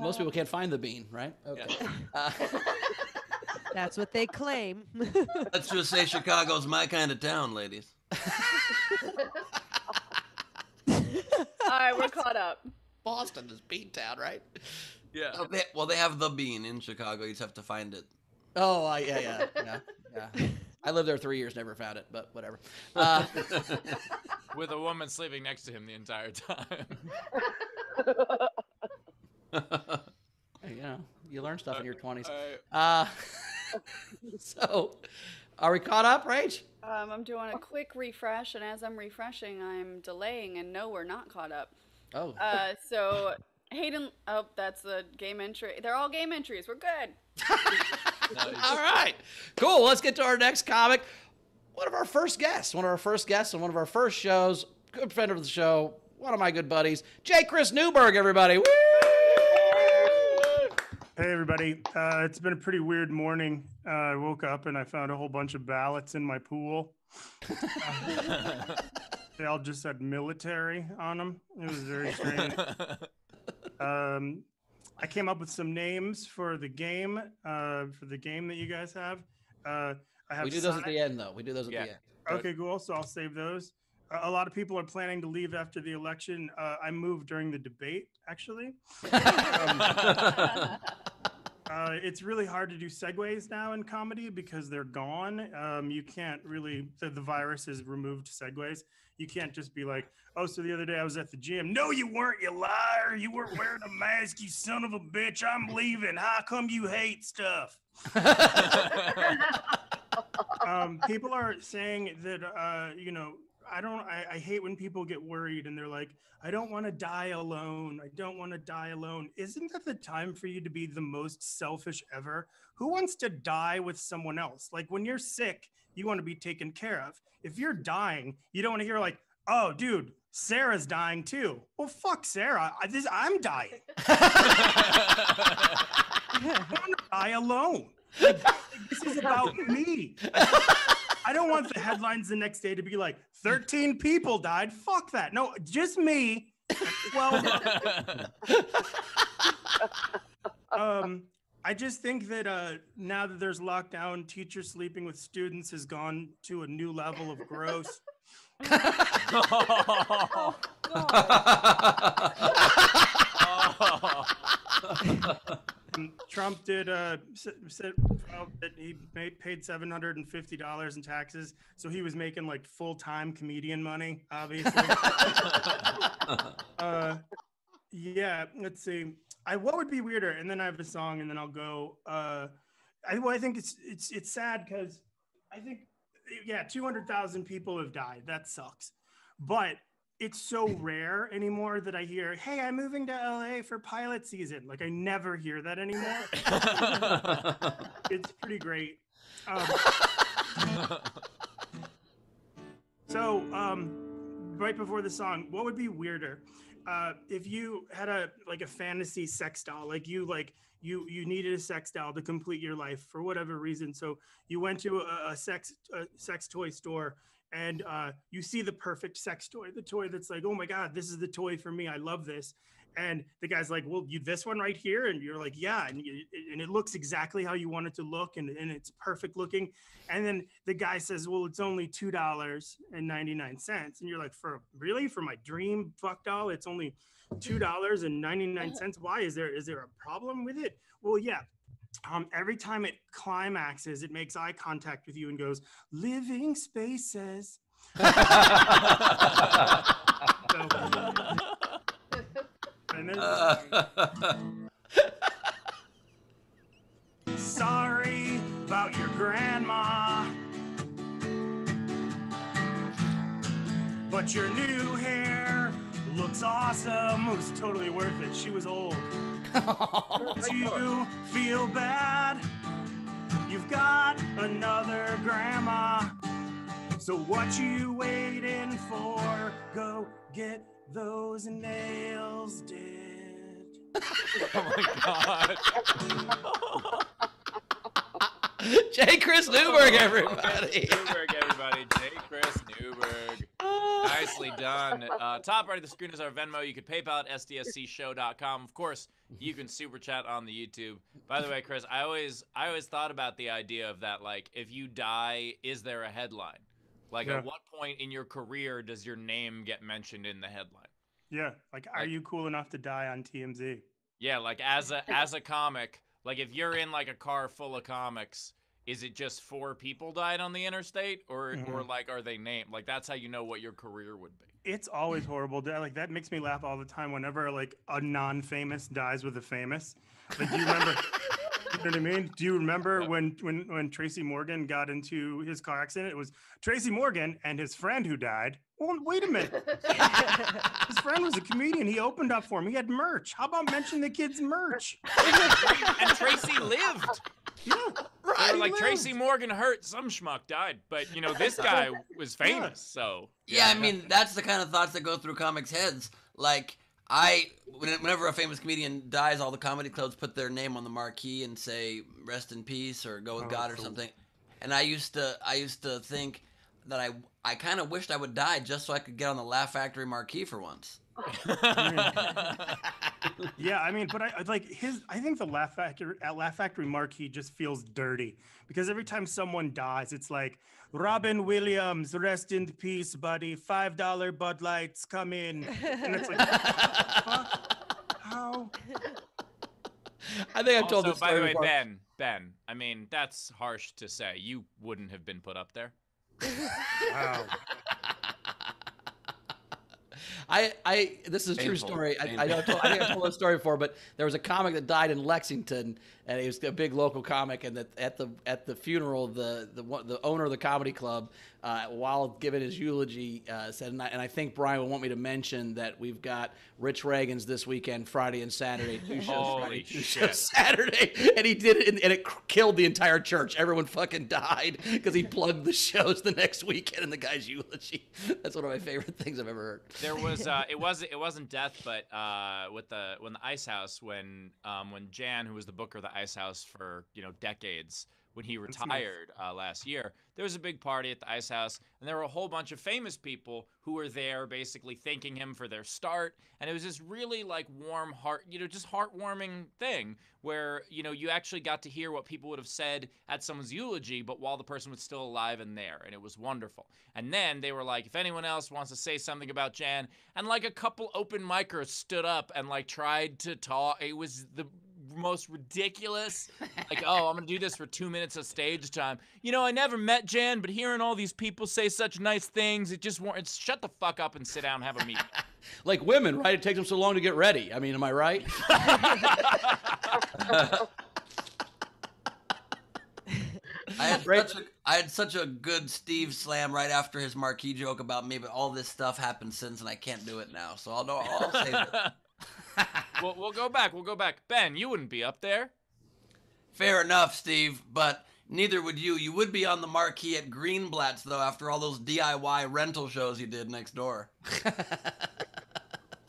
Most people can't find the bean, right? Okay. Uh, That's what they claim. Let's just say Chicago's my kind of town, ladies. All right, we're caught up. Boston is Bean Town, right? Yeah. Oh, they- well, they have the bean in Chicago. You just have to find it. Oh, uh, yeah, yeah, yeah, yeah. I lived there three years, never found it, but whatever. Uh, With a woman sleeping next to him the entire time. you know, you learn stuff in your twenties. So, are we caught up, Rach? Um, I'm doing a quick refresh, and as I'm refreshing, I'm delaying, and no, we're not caught up. Oh, Uh, so Hayden, oh, that's a game entry. They're all game entries. We're good. all right, cool. Let's get to our next comic. One of our first guests, one of our first guests on one of our first shows. Good friend of the show, one of my good buddies, J. Chris Newberg. Everybody, Woo! Hey, everybody. Uh, it's been a pretty weird morning. Uh, I woke up and I found a whole bunch of ballots in my pool. They all just said military on them. It was very strange. um, I came up with some names for the game, uh, for the game that you guys have. Uh, I have We do those at the end, though. We do those at Yeah. the end. Okay, cool. So I'll save those. Uh, a lot of people are planning to leave after the election. Uh, I moved during the debate, actually. Um, uh, it's really hard to do segues now in comedy because they're gone. Um, you can't really, the, the virus has removed segues. You can't just be like, oh, so the other day I was at the gym. No, you weren't, you liar. You weren't wearing a mask, you son of a bitch. I'm leaving. How come you hate stuff? um, people are saying that uh, you know I don't I, I hate when people get worried and they're like I don't want to die alone. I don't want to die alone. Isn't that the time for you to be the most selfish ever? Who wants to die with someone else? Like when you're sick you want to be taken care of. If you're dying you don't want to hear like oh dude Sarah's dying too. Well fuck Sarah. I, this, I'm dying. I want to die alone. Like, this is about me. I don't want the headlines the next day to be like 13 people died. Fuck that. No, just me. Well, um, I just think that uh, now that there's lockdown, teachers sleeping with students has gone to a new level of gross. Oh, God. Um, Trump did uh, said that he made, paid seven hundred and fifty dollars in taxes, so he was making like full time comedian money, obviously. uh, yeah, let's see. I what would be weirder, and then I have a song, and then I'll go. Uh, I well, I think it's it's it's sad because I think yeah, two hundred thousand people have died. That sucks, but it's so rare anymore that I hear, "Hey, I'm moving to LA for pilot season." Like I never hear that anymore. it's pretty great. Um, so, um, right before the song, what would be weirder? Uh, if you had a like a fantasy sex doll, like you like you you needed a sex doll to complete your life for whatever reason. So you went to a, a sex a sex toy store and uh, you see the perfect sex toy, the toy that's like, oh my god, this is the toy for me. I love this. And the guy's like, well, you this one right here, and you're like, yeah, and you, and it looks exactly how you want it to look, and, and it's perfect looking. And then the guy says, well, it's only two dollars and ninety nine cents, and you're like, for really, for my dream fuck doll, it's only two dollars and ninety nine cents. Why is there is there a problem with it? Well, yeah. Um, every time it climaxes, it makes eye contact with you and goes, "Living spaces." So- and there's the. Sorry about your grandma. But your new hair looks awesome. It was totally worth it. She was old. Do you feel bad? You've got another grandma. So what you waiting for? Go get those nails did. oh my god. J. Chris Newberg, everybody. Newberg, everybody. J. Chris Newberg. Nicely done. Uh, top right of the screen is our Venmo. You could PayPal at sdscshow.com. Of course, you can super chat on the YouTube. By the way, Chris, I always I always thought about the idea of that. Like, if you die, is there a headline? Like, Yeah. at what point in your career does your name get mentioned in the headline? Yeah, like, are Like- you cool enough to die on TMZ? Yeah, like as a as a comic, like if you're in like a car full of comics, is it just four people died on the interstate, or or Mhm. like are they named? Like that's how you know what your career would be. It's always horrible. Like that makes me laugh all the time. Whenever like a non-famous dies with a famous, like do you remember? you know what I mean? Do you remember when when when Tracy Morgan got into his car accident? It was Tracy Morgan and his friend who died. Well, wait a minute. His friend was a comedian. He opened up for him. He had merch. How about mention the kid's merch? and Tracy lived. Yeah, They he like lived. Tracy Morgan hurt, some schmuck died, but you know this guy was Yeah. famous, so Yeah, I mean that's the kind of thoughts that go through comics' heads. Like I, whenever a famous comedian dies, all the comedy clubs put their name on the marquee and say "Rest in peace" or "Go with Oh, God" or cool. something. And I used to, I used to think that I, I kind of wished I would die just so I could get on the Laugh Factory marquee for once. Mm. Yeah, I mean, but I I like his. I think the Laugh Factory at Laugh Factory marquee just feels dirty because every time someone dies, it's like Robin Williams, rest in peace, buddy. Five dollar Bud Lights, come in, and it's like, fuck? how? I think I've told also, this by the way, before. Ben, Ben, I mean that's harsh to say. You wouldn't have been put up there. Wow. I, I, this is a true Painful, story. I, I, know, I, told, I think I told this story before, but there was a comic that died in Lexington, and he was a big local comic. And that at the at the funeral, the the the owner of the comedy club, uh, while giving his eulogy, uh, said, and I, and I think Brian will want me to mention that we've got Rich Reagan's this weekend, Friday and Saturday, two shows Holy Friday, two shit. shows Saturday, and he did it, and, and it killed the entire church. Everyone fucking died because he plugged the shows the next weekend in the guy's eulogy. That's one of my favorite things I've ever heard. There was uh, it was it wasn't death, but uh, with the when the Ice House when um, when Jan, who was the booker of the Ice House for you know decades, when he That's nice. retired uh, last year. There was a big party at the Ice House, and there were a whole bunch of famous people who were there, basically thanking him for their start. And it was this really like warm heart, you know, just heartwarming thing where you know you actually got to hear what people would have said at someone's eulogy, but while the person was still alive and there, and it was wonderful. And then they were like, if anyone else wants to say something about Jan, and like a couple open micers stood up and like tried to talk. It was the most ridiculous. Like, oh, I'm gonna do this for two minutes of stage time. You know, I never met Jan, but hearing all these people say such nice things, it just warrants. Shut the fuck up and sit down and have a meeting. Like women, right? It takes them so long to get ready. I mean, am I right? I had such a I had such a good Steve slam right after his marquee joke about me, but all this stuff happened since, and I can't do it now. So I'll know. I'll save it. we'll, we'll go back. We'll go back. Ben, you wouldn't be up there. Fair enough, Steve, but neither would you. You would be on the marquee at Greenblatt's though, after all those DIY rental shows you did next door.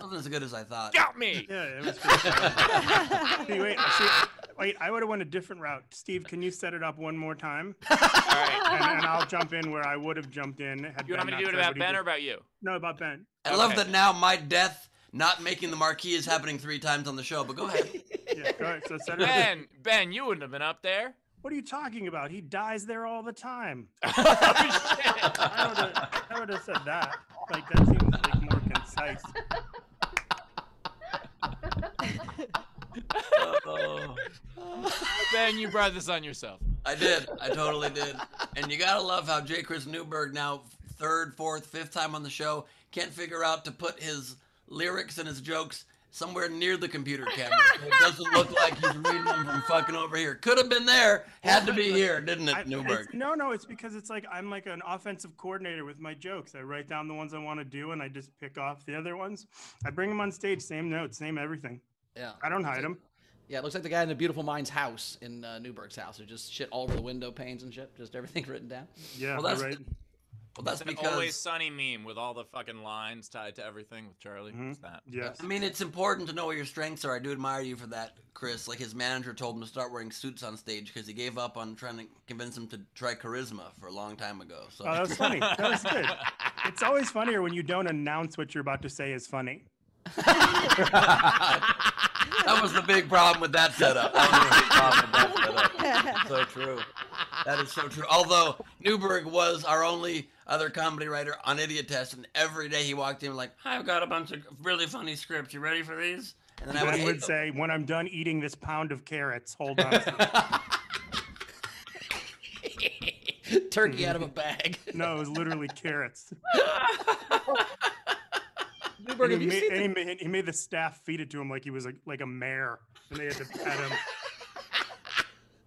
Wasn't as good as I thought. Got me. Yeah, it was pretty See, wait, see, wait, I would have went a different route. Steve, can you set it up one more time? All right. And, and I'll jump in where I would have jumped in. Had You want me Ben to do it about Ben or about you? No, about Ben. I love that now my death not making the marquee is happening three times on the show. But go ahead. Yeah, go ahead. So set. Ben, Ben, you wouldn't have been up there. What are you talking about? He dies there all the time. Oh, shit. I would have, I would have said that. Like that seems like more concise. Oh, ben, you brought this on yourself. I did. I totally did. And you gotta love how J. Chris Newberg now third, fourth, fifth time on the show can't figure out to put his lyrics and his jokes somewhere near the computer camera. So it doesn't look like he's reading them from fucking over here. Could have been there, had to be here, didn't I- it, Newberg? it's- no, no, it's because it's like I'm like an offensive coordinator with my jokes. I write down the ones I want to do, and I just pick off the other ones. I bring them on stage, same notes, same everything. Yeah. I don't hide them. Yeah, it looks like the guy in the Beautiful Mind's house in uh, Newberg's house. There's just shit all over the window panes and shit. Just everything written down. Yeah, Well, that's- write. Well, that's It's an because always sunny meme with all the fucking lines tied to everything with Charlie. Mhm. It's that. Yes. I mean, it's important to know what your strengths are. I do admire you for that, Chris. Like his manager told him to start wearing suits on stage because he gave up on trying to convince him to try charisma for a long time ago. So Oh, that was funny. That was good. It's always funnier when you don't announce what you're about to say is funny. that was the big problem with that setup. That was the big problem with that setup. So true. That is so true. Although Newberg was our only other comedy writer on Idiot Test, and every day he walked in like, "I've got a bunch of really funny scripts. You ready for these?" And then I would, would say, "When I'm done eating this pound of carrots, hold on." Turkey out of a bag. no, it was literally carrots. Newberg, he, made, seen he, made, he made the staff feed it to him like he was a, like a mare, and they had to pet him.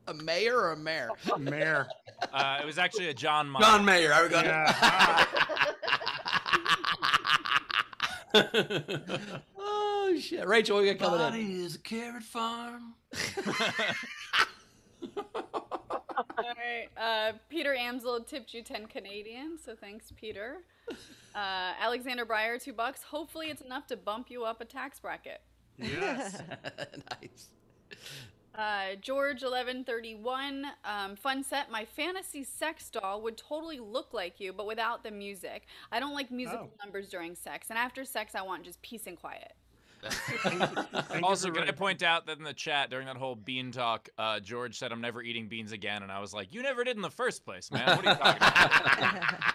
A mayor or a mayor? Mare. Uh, it was actually a John Mayer. John Mayer. I got Yeah. oh shit, Rachel, what we got coming in? Body is a carrot farm. All right. Uh, Peter Amsel tipped you 10 Canadian, so thanks, Peter. Uh, Alexander Breyer, two bucks. Hopefully, it's enough to bump you up a tax bracket. yes. nice. Uh, George eleven thirty one, um, fun set. My fantasy sex doll would totally look like you, but without the music. I don't like musical Oh. numbers during sex, and after sex, I want just peace and quiet. Also, can I point out that in the chat during that whole bean talk, uh, George said, "I'm never eating beans again," and I was like, "You never did in the first place, man. What are you talking about?"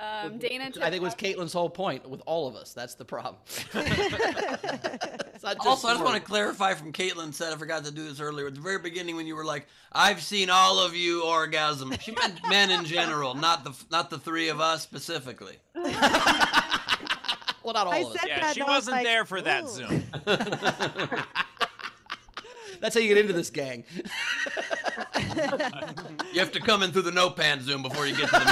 Um, Dana, I think it was Caitlin's whole point with all of us. That's the problem. It's just Also, I just want to clarify from Caitlin said I forgot to do this earlier at the very beginning when you were like, "I've seen all of you orgasm." She meant men in general, not the not the three of us specifically. Well, not all I of us. said yeah, she and I was wasn't like, there for that Zoom. That's how you get into this gang. You have to come in through the no pan zoom before you get to the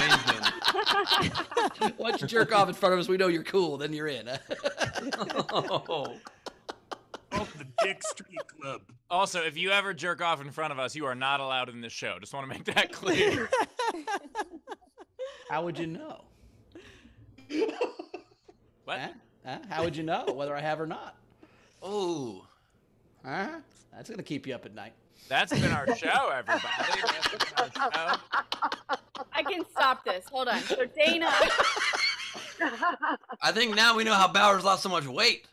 main zoom. Once you jerk off in front of us, we know you're cool. Then you're in. Oh. Oh, the Dick Street Club. Also, if you ever jerk off in front of us, you are not allowed in this show. Just want to make that clear. How would you know? what? Huh? Huh? How would you know whether I have or not? Oh. Huh? That's gonna keep you up at night. That's been our show, everybody. That's been our show. I can stop this. Hold on. So Dana, I think now we know how Bowers lost so much weight.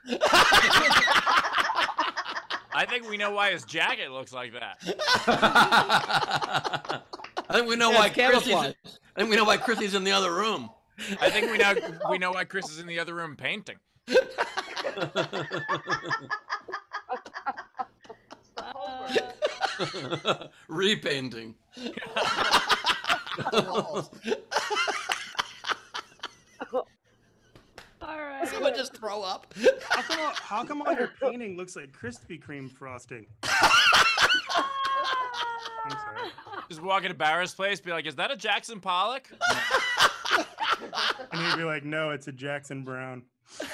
I think we know why his jacket looks like that. I think we know Yeah, why it's Chrissy's. I think we know why Chrissy's in the other room. I think we now we know why Chris is in the other room painting. uh, Repainting. all right. Someone just throw up. How come, all, how come all your painting looks like Krispy Kreme frosting? I'm sorry. Just walk into Barra's place, be like, "Is that a Jackson Pollock?" And he'd be like, no, it's a Jackson Brown. That's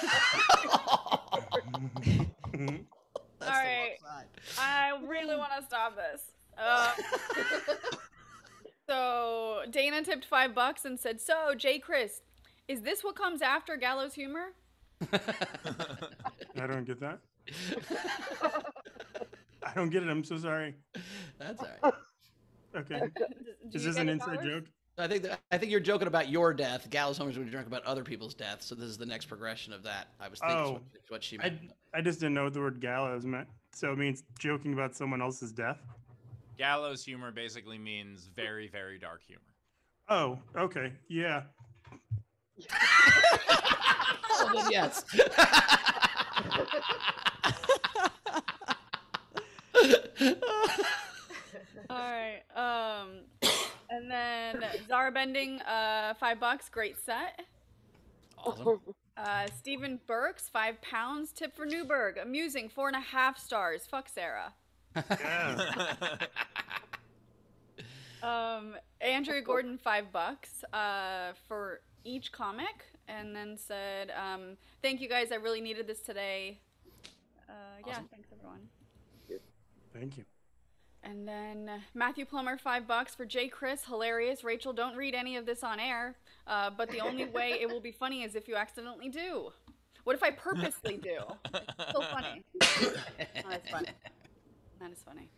All right. I really want to stop this. Uh, so Dana tipped five bucks and said, "So Jay Chris, is this what comes after Gallows humor?" I don't get that. I don't get it. I'm so sorry. That's all right. Okay. Do Is this an inside Bowers? joke? I think that, I think you're joking about your death. Gallows Homer's going to joke about other people's deaths. So this is the next progression of that. I was thinking Oh. what, is what she meant. I just didn't know what the word gallows meant. So it means joking about someone else's death. Gallows humor basically means very, very dark humor. Oh, okay. Yeah. Oh, yes. All right. Um, and then Zara Bending, uh, five bucks, great set. awesome. Uh, Stephen Burks, five pounds. Tip for Newberg, amusing, four and a half stars. Fuck Sarah. Yeah. Um, Andrea Gordon, five bucks uh, for each comic, and then said, um, "Thank you guys. I really needed this today." Uh, yeah, Awesome. thanks everyone. Thank you. And then Matthew Plummer, five bucks for Jay Chris, hilarious. Rachel, don't read any of this on air. Uh, but the only way it will be funny is if you accidentally do. What if I purposely do? Still funny. Oh, that's funny. That is funny.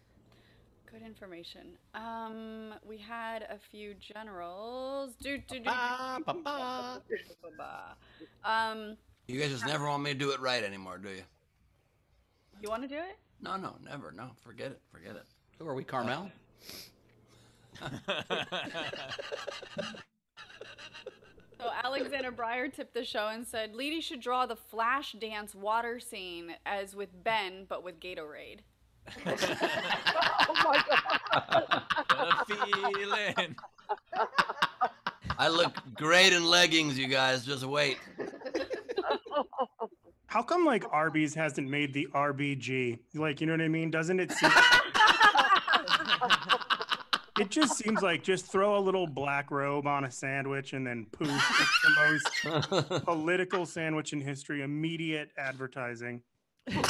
Good information. Um, we had a few generals. Do, do, do, ba. ba, ba. Um, You guys just never want me to do it right anymore, do you? you want to do it? No, no, never. No, forget it. Forget it. Who are we, Carmel? So Alexander Breyer tipped the show and said, Leedy should draw the flash dance water scene as with Ben, but with Gatorade. oh my god. What a feeling. I look great in leggings, you guys. Just wait. How come like Arby's hasn't made the RBG? Like, you know what I mean? Doesn't it seem It just seems like just throw a little black robe on a sandwich and then poof, it's the most political sandwich in history. Immediate advertising. Don't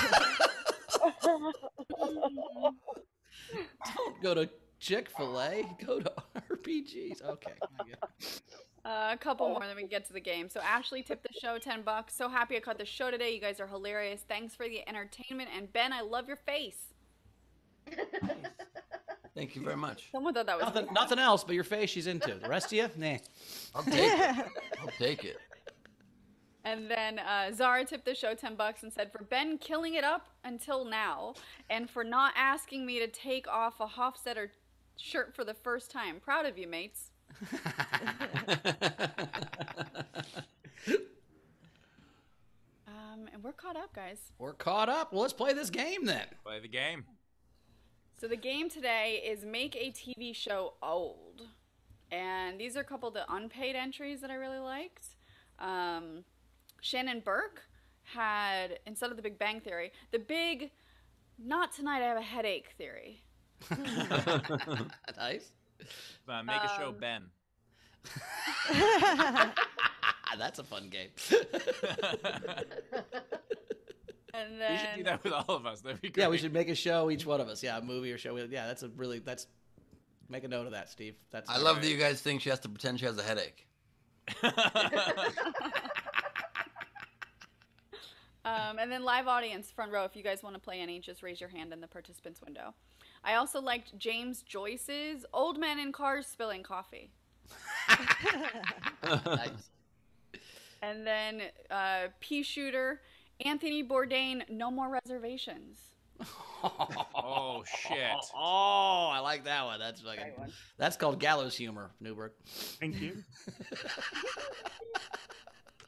go to Chick fil A. Go to RBGs. Okay. I get it. Uh, a couple more, then we can get to the game. So Ashley tipped the show ten bucks. So happy I caught the show today. You guys are hilarious. Thanks for the entertainment. And Ben, I love your face. Thank you very much. Someone thought that was Nothing, nothing else but your face she's into. The rest of you? Nah. I'll take it. I'll take it. And then uh, Zara tipped the show 10 bucks and said, For Ben killing it up until now, and for not asking me to take off a Hofstetter shirt for the first time. Proud of you, mates. Um, and we're caught up, guys. We're caught up. Well, let's play this game then. Play the game. So the game today is make a TV show old. And these are a couple of the unpaid entries that I really liked. Um, Shannon Burke had, instead of the Big Bang Theory, the big, not tonight, I have a headache theory. nice. Uh, make a show, Um, Ben. That's a fun game. And we then should do that with all of us. That'd be great. yeah, we should make a show, each one of us. Yeah, a movie or show. Yeah, that's a really that's. Make a note of that, Steve. That's. I love that you guys think she has to pretend she has a headache. Um, and then live audience front row. If you guys want to play any, just raise your hand in the participants window. I also liked James Joyce's "Old Men in Cars Spilling Coffee," Nice. and then uh, Pea Shooter, Anthony Bourdain, "No More Reservations." Oh shit. Oh, I like that one. That's like Great one. That's called gallows humor, Newberg. Thank you.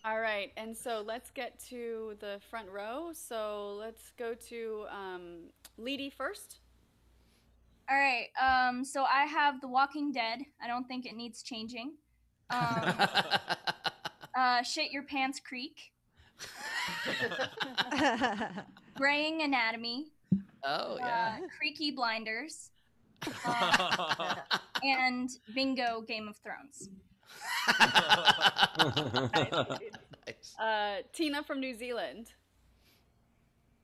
All right, and so let's get to the front row. So let's go to um, Leedy first. All right. Um, so I have The Walking Dead. I don't think it needs changing. Um, uh, Shit Your Pants Creek, Graying Anatomy, oh uh, yeah. Creaky Blinders, uh, and Bingo Game of Thrones. nice. Uh, Tina from New Zealand.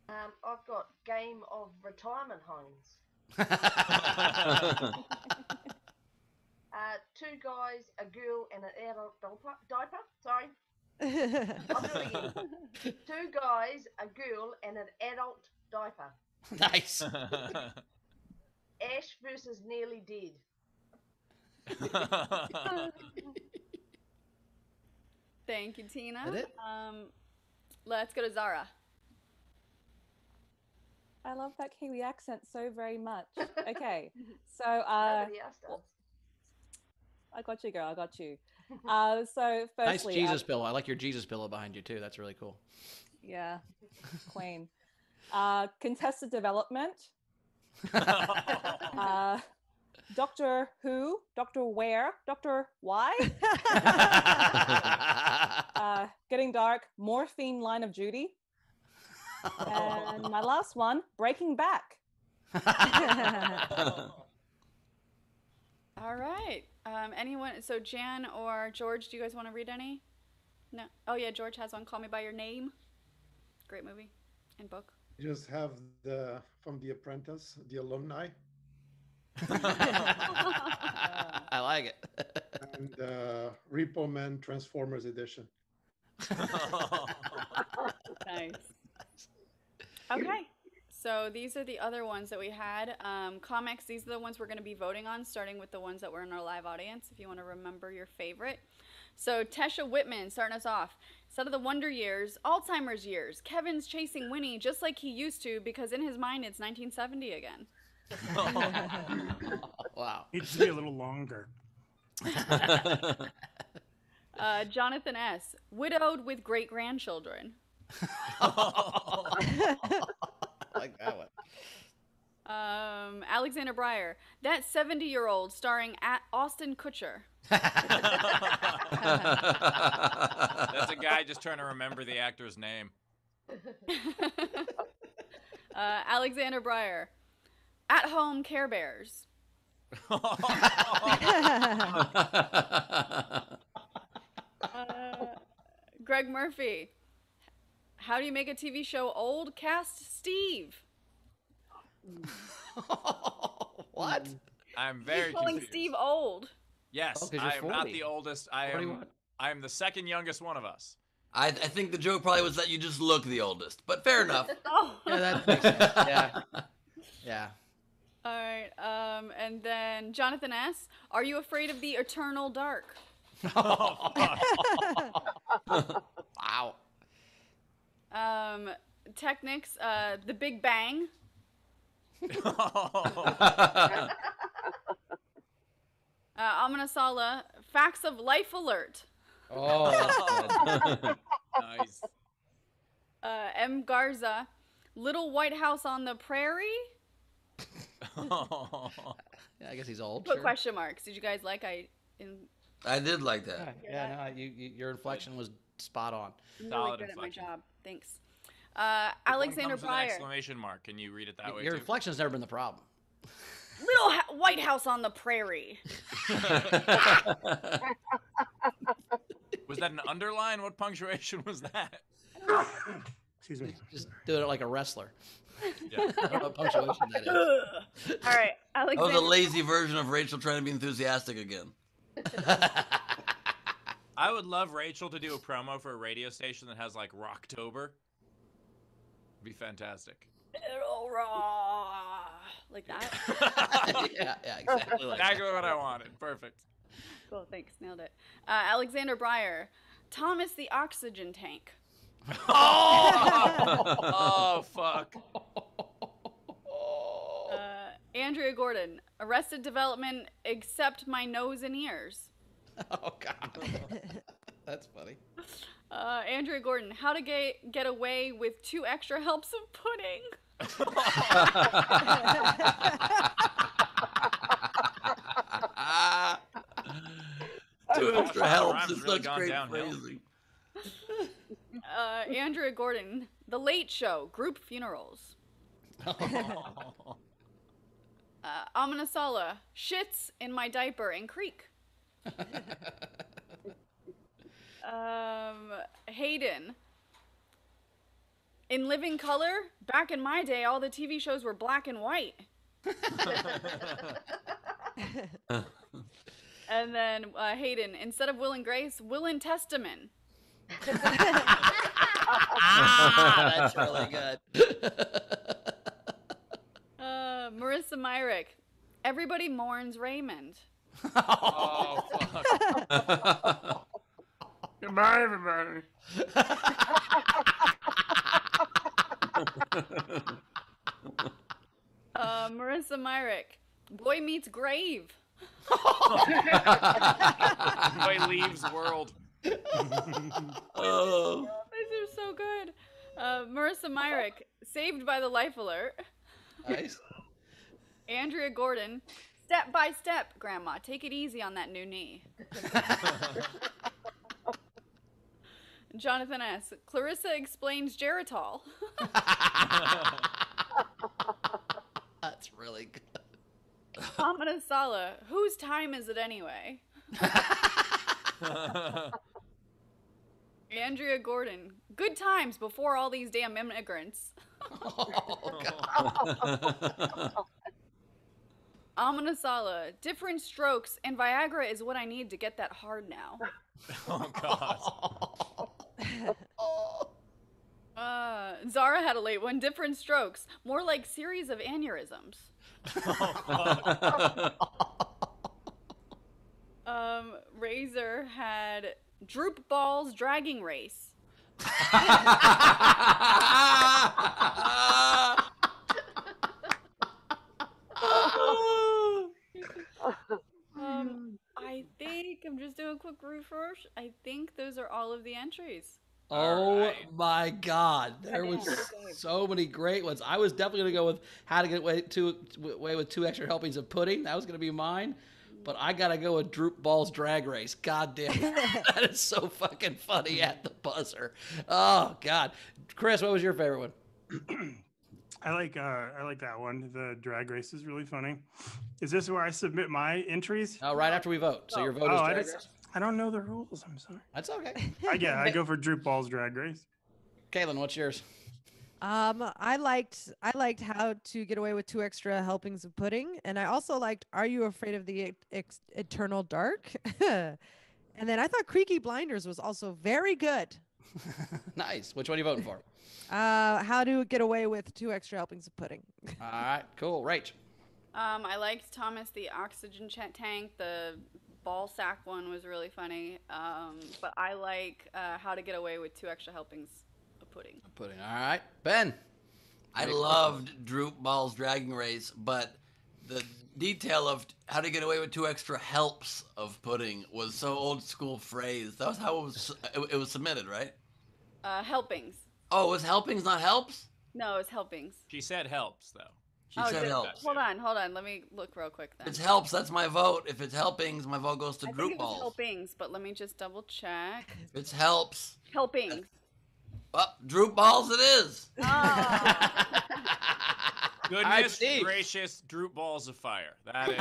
Um, I've got Game of Retirement Homes. Uh, two guys, a girl, and an adult diaper. diaper? Sorry. I'll do two guys, a girl, and an adult diaper. nice. Ash versus Nearly Dead. Thank you, Tina. That it? Um, let's go to Zara. I love that Kiwi accent so very much. Okay, so uh, Nobody else does. I got you, girl. I got you. Uh, so nice Jesus uh, pillow. I like your Jesus pillow behind you too. That's really cool. yeah, Queen. Uh, contested development. Uh, Doctor Who, Doctor Where, Doctor Why. uh, Getting Dark, Morphine Line of Duty. And my last one, Breaking Back. All right. Um, anyone? So Jan or George, do you guys want to read any? No. Oh yeah, George has one. Call Me by Your Name. Great movie and book. You just have the from The Apprentice, the alumni, I like it. and uh, Repo Man Transformers Edition. Nice. Okay. So these are the other ones that we had. Um, comics, these are the ones we're going to be voting on, starting with the ones that were in our live audience, if you want to remember your favorite. So Tesha Whitman starting us off. Instead of the Wonder Years, Alzheimer's years. Kevin's chasing Winnie just like he used to because in his mind it's 1970 again. wow. Needs to be a little longer. Uh, Jonathan S. Widowed with great grandchildren. I like that one. Um, Alexander Breyer. That 70 year old starring at Austin Kutcher. That's a guy just trying to remember the actor's name. uh, Alexander Breyer. At home Care Bears. Uh, Greg Murphy. How do you make a TV show old? Cast Steve. what? I'm very He's calling confused. Steve old. Yes, Oh, 'cause you're I am not 40. the oldest. I What do you am. want? I am the second youngest one of us. I, I think the joke probably was that you just look the oldest, but fair enough. Oh. Yeah, that makes sense. Yeah. Yeah. All right. Um, and then Jonathan S. Are you afraid of the eternal dark? Oh, fuck. Wow. Um, Technics. Uh, the Big Bang. Uh, Amina Sala. Facts of Life Alert. Oh, nice. Uh, M. Garza. Little White House on the Prairie. Yeah, I guess he's old. Put sure. question marks. Did you guys like I? In, I did like Yeah, that. yeah, no, you, you, your inflection was spot on. I'm really Solid good at my inflection. job. Thanks. Uh, Alexander comes with an Breyer. exclamation mark. Can you read it that way Your too? inflection's never been the problem. Little ha- White House on the Prairie. Was that an underline? What punctuation was that? Excuse me. Just do it like a wrestler. Yeah. I what punctuation that is. All right, That was Alexander. a lazy version of Rachel trying to be enthusiastic again. I would love Rachel to do a promo for a radio station that has like Rocktober. Be fantastic. It'll raw like that. yeah, yeah, exactly like Exactly that. what I wanted. Perfect. cool, thanks, nailed it. Uh, Alexander Breyer, Thomas the oxygen tank. Oh, fuck. Uh, Andrea Gordon, Arrested Development, except my nose and ears. Oh god. That's funny. Uh, Andrea Gordon, how to get get away with two extra helps of pudding. Two extra helps rhyme's is really such great downhill. phrasing. Uh, Andrea Gordon, The Late Show, group funerals. Uh, Amina Sala, shits in my diaper and creek. Um, Hayden, in living color, back in my day, all the TV shows were black and white. And then uh, Hayden, instead of Will and Grace, Will and Testament. ah, that's really good. Uh, Marissa Myrick, everybody mourns Raymond. Oh, fuck. Goodbye, everybody. Uh, Marissa Myrick, boy meets grave. Boy leaves world. Oh. These are so good. Uh, Marissa Myrick, saved by the life alert. nice. Andrea Gordon, step by step, Grandma. Take it easy on that new knee. Jonathan S. Clarissa explains Geritol. That's really good. Amina Sala, whose time is it anyway? Andrea Gordon, good times before all these damn immigrants. Oh, God. Amina Sala, different strokes, and Viagra is what I need to get that hard now. oh, God. Uh, Zara had a late one, different strokes, more like series of aneurysms. Um, Razor had droop balls dragging race. Um, I think I'm just doing a quick refresh. I think those are all of the entries. Oh right. my God! There was so many great ones. I was definitely gonna go with how to get away, two, away with two extra helpings of pudding. That was gonna be mine, but I gotta go with Droop Ball's drag race. God damn, that is so fucking funny at the buzzer. Oh God, Chris, what was your favorite one? I like uh, I like that one. The drag race is really funny. Is this where I submit my entries? Oh, right after we vote. So your vote Oh, is I, drag just- race. I don't know the rules. I'm sorry. That's okay. I get. I go for Droop Ball's drag race. Caitlin, what's yours? Um, I liked I liked how to get away with two extra helpings of pudding, and I also liked Are you afraid of the ex- eternal dark? and then I thought Creaky Blinders was also very good. nice. Which one are you voting for? Uh, how to get away with two extra helpings of pudding. All right, cool. Rach. Um, I liked Thomas the oxygen ch- tank. The ball sack one was really funny. Um, but I like uh, how to get away with two extra helpings of pudding. Pudding. All right, Ben. I loved Droop Ball's dragging race, but the detail of how to get away with two extra helps of pudding was so old school phrase. That was how it was. It, it was submitted, right? Uh, helpings. Oh, it was helpings, not helps. No, it's helpings. She said helps, though. She oh, said did- helps. Hold on, hold on. Let me look real quick then. If it's helps, that's my vote. If it's helpings, my vote goes to I think Droop it was Balls. helpings, but let me just double check. If it's helps, Helpings. oh, Droop Balls it is. Ah. Goodness gracious, droop balls of fire. That is.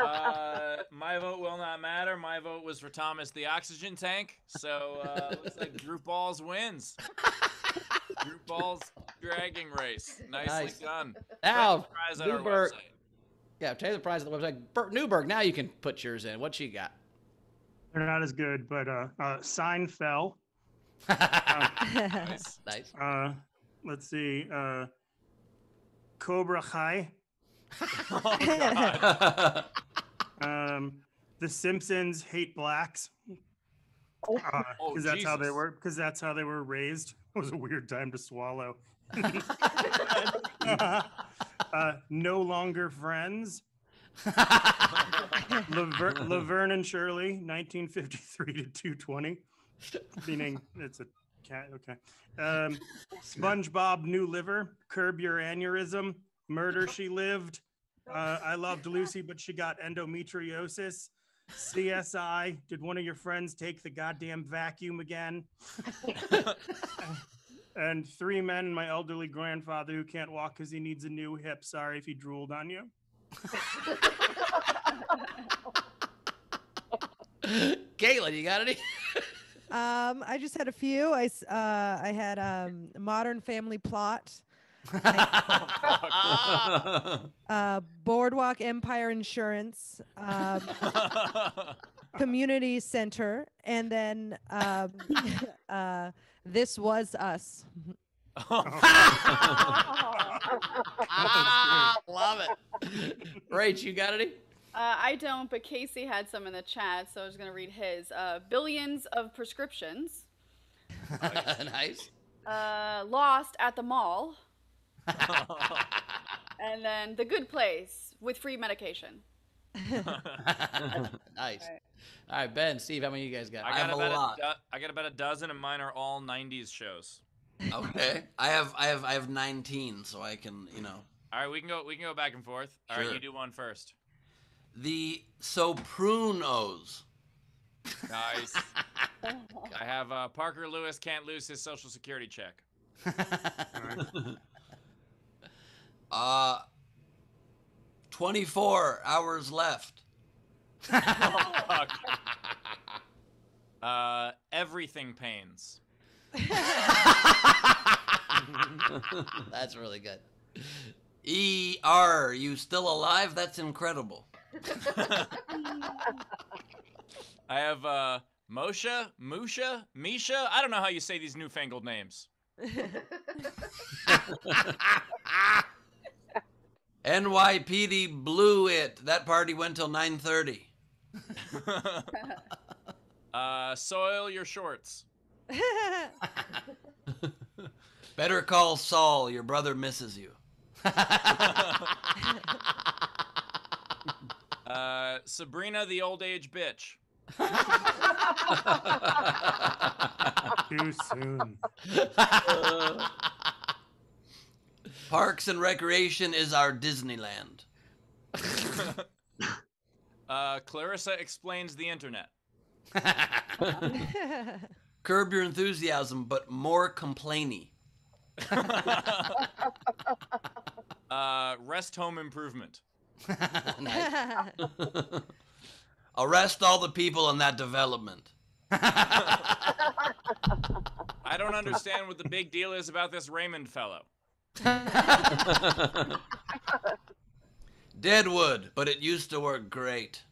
uh, my vote will not matter. My vote was for Thomas the oxygen tank. So uh, looks like droop balls wins. droop balls dragging race. Nicely Nice. done. Now, Prize on our Newberg. Yeah, tell you the prize of the website. Bert Newberg. Now you can put yours in. What you got? They're not as good, but uh, uh, sign fell. Nice. Nice. Uh, let's see. Uh, Cobra Kai. Oh, God. Um, The Simpsons hate blacks. Because Oh, that's how they were. Because that's how they were raised. It was a weird time to swallow. uh, no longer friends. Laver- Laverne and Shirley, 1953 to 220. Meaning it's a cat. Okay. Um, SpongeBob New Liver, Curb Your Aneurysm, Murder She Lived. Uh, I loved Lucy, but she got endometriosis. CSI, did one of your friends take the goddamn vacuum again? and three men and my elderly grandfather who can't walk because he needs a new hip. Sorry if he drooled on you. Caitlin, you got any? Um, I just had a few. I s- uh, I had um, Modern Family Plot, uh, Boardwalk Empire Insurance, um, Community Center, and then um, uh, This Was Us. Ah, love it. Rach, you got any? Uh, I don't, but Casey had some in the chat, so I was going to read his. Uh, billions of prescriptions. nice. Uh, lost at the mall. and then The Good Place with free medication. nice. All right, Ben, Steve, how many you guys got? I I got have a about lot. do- I got about a dozen, and mine are all '90s shows. Okay. I have I have I have 19, so I can you know All right, we can go. We can go back and forth. All right, Sure. you do one first. The Sopranos. Nice. I have uh, Parker Lewis can't lose his social security check. Uh, 24 hours left. Fuck. uh, everything pains. That's really good. ER, you still alive? That's incredible. I have uh, Moshe, Musha, Misha. I don't know how you say these newfangled names. NYPD blew it. That party went till 9:30. uh, soil your shorts. Better call Saul. Your brother misses you. Uh, Sabrina the old age bitch. Too soon. Parks and Recreation is our Disneyland. Uh, Clarissa explains the internet. Curb your enthusiasm, but more complainy. Uh, rest home improvement. nice. Arrest all the people in that development. I don't understand what the big deal is about this Raymond fellow. Deadwood, but it used to work great.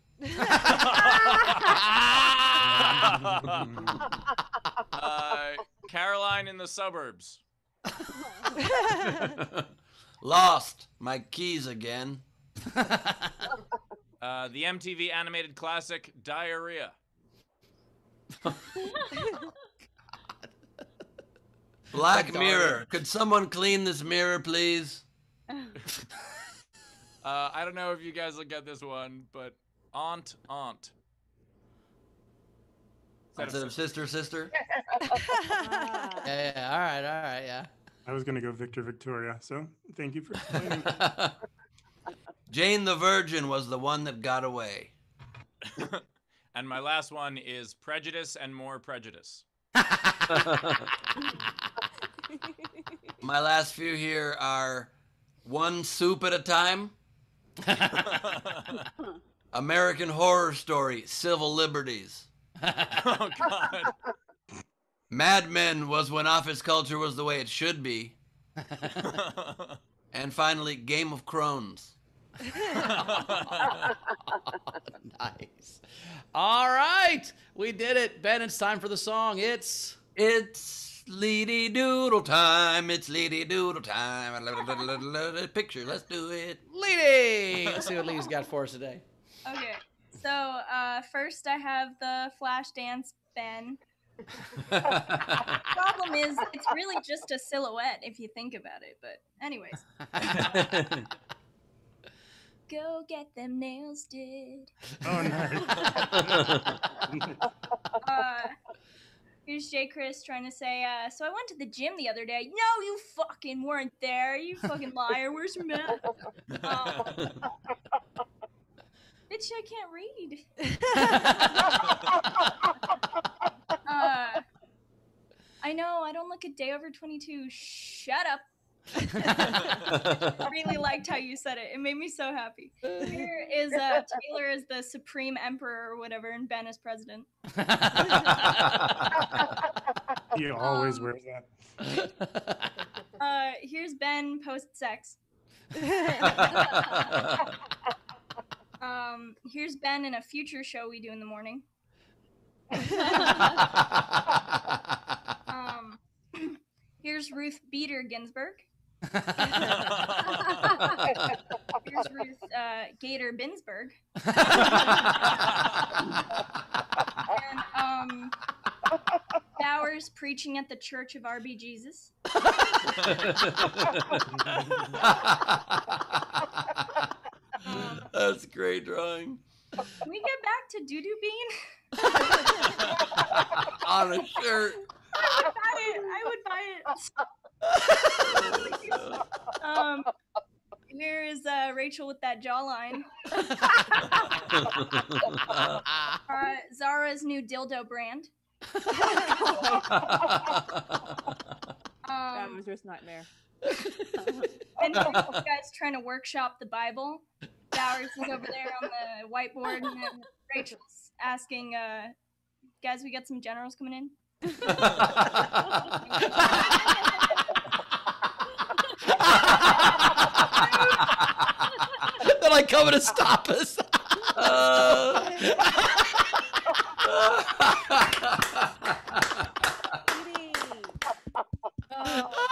Uh, Caroline in the suburbs. Lost my keys again. Uh, the MTV animated classic Diarrhea. Black Like Mirror. Daria. Could someone clean this mirror, please? Uh, I don't know if you guys will get this one, but Aunt Aunt. Instead of sister, sister. yeah, yeah. All right, all right, yeah. I was gonna go Victor Victoria, so thank you for explaining. Jane the Virgin was the one that got away. And my last one is Prejudice and More Prejudice. My last few here are One Soup at a Time, American Horror Story, Civil Liberties. oh God. Mad Men was when office culture was the way it should be. And finally, Game of Crones. nice. All right, we did it. Ben, it's time for the song. It's It's Leedy Doodle time. It's Leedy Doodle time. Picture. Let's do it. Leedy! Let's see what Lee's got for us today. Okay. So uh, first, I have the flash dance Ben. Problem is, it's really just a silhouette if you think about it. But anyways, go get them nails did. Oh, nice. Uh, here's Jay Chris trying to say, uh, so I went to the gym the other day. No, you fucking weren't there. You fucking liar. Where's your mat? Um, bitch, I can't read. uh, I know, I don't look a day over 22. Shut up. I really liked how you said it. It made me so happy. Here is uh, Taylor as the supreme emperor or whatever, and Ben as president. he always wears that. Uh, here's Ben post sex. um, here's Ben in a future show we do in the morning. um, here's Ruth Beater Ginsburg. Here's Ruth uh, Gator Binsberg. and um, Bowers preaching at the Church of RB Jesus. That's great drawing. Can we get back to Doodoo Bean? On a shirt. I would buy it. I would buy it. Um, here is uh, Rachel with that jawline. uh, Zara's new dildo brand. that Um, was your nightmare. and you guys trying to workshop the Bible. Bowers is over there on the whiteboard, and then Rachel's asking, uh, "Guys, we got some generals coming in." They're like coming to stop us. Oh,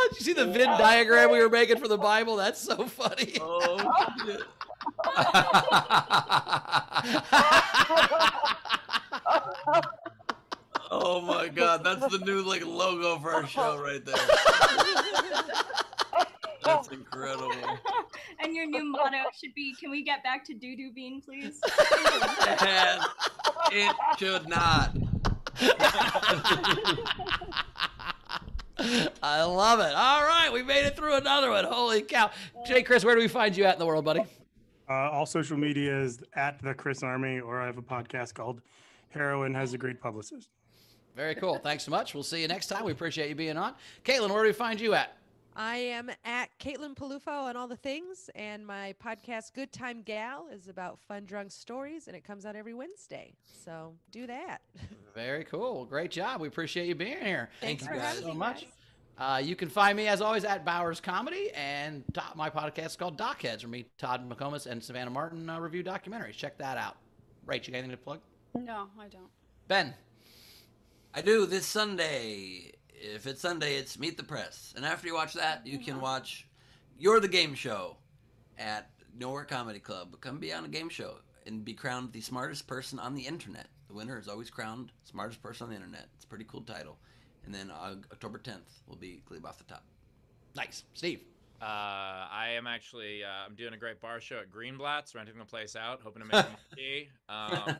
did you see the Venn diagram we were making for the Bible? That's so funny. Oh, shit. oh my god, that's the new like logo for our show right there. That's incredible. and your new motto should be, "Can we get back to doo doo bean, please?" And it should not. I love it. All right, we made it through another one. Holy cow. Jay Chris, where do we find you at in the world, buddy? Uh, all social media is at the Chris Army, or I have a podcast called Heroin Has a Great Publicist. Very cool. Thanks so much. We'll see you next time. We appreciate you being on. Caitlin, where do we find you at? I am at Caitlin Peluffo on all the things, and my podcast Good Time Gal is about fun drunk stories, and it comes out every Wednesday. So do that. Very cool. Great job. We appreciate you being here. Thanks Thank you having so me, much. guys. Uh, you can find me as always at Bowers Comedy and top, my podcast is called Doc Heads, where me, Todd McComas, and Savannah Martin uh, review documentaries. Check that out. Rach, you got anything to plug? No, I don't. Ben. I do this Sunday. If it's Sunday, it's Meet the Press. And after you watch that, you can watch You're the Game Show at Nowhere Comedy Club. Come be on a game show and be crowned the smartest person on the internet. The winner is always crowned smartest person on the internet. It's a pretty cool title. And then uh, October 10th will be Gleib off the top. Nice. Steve. Uh, I am actually uh, I'm doing a great bar show at Greenblatt's, renting the place out, hoping to make money. Um,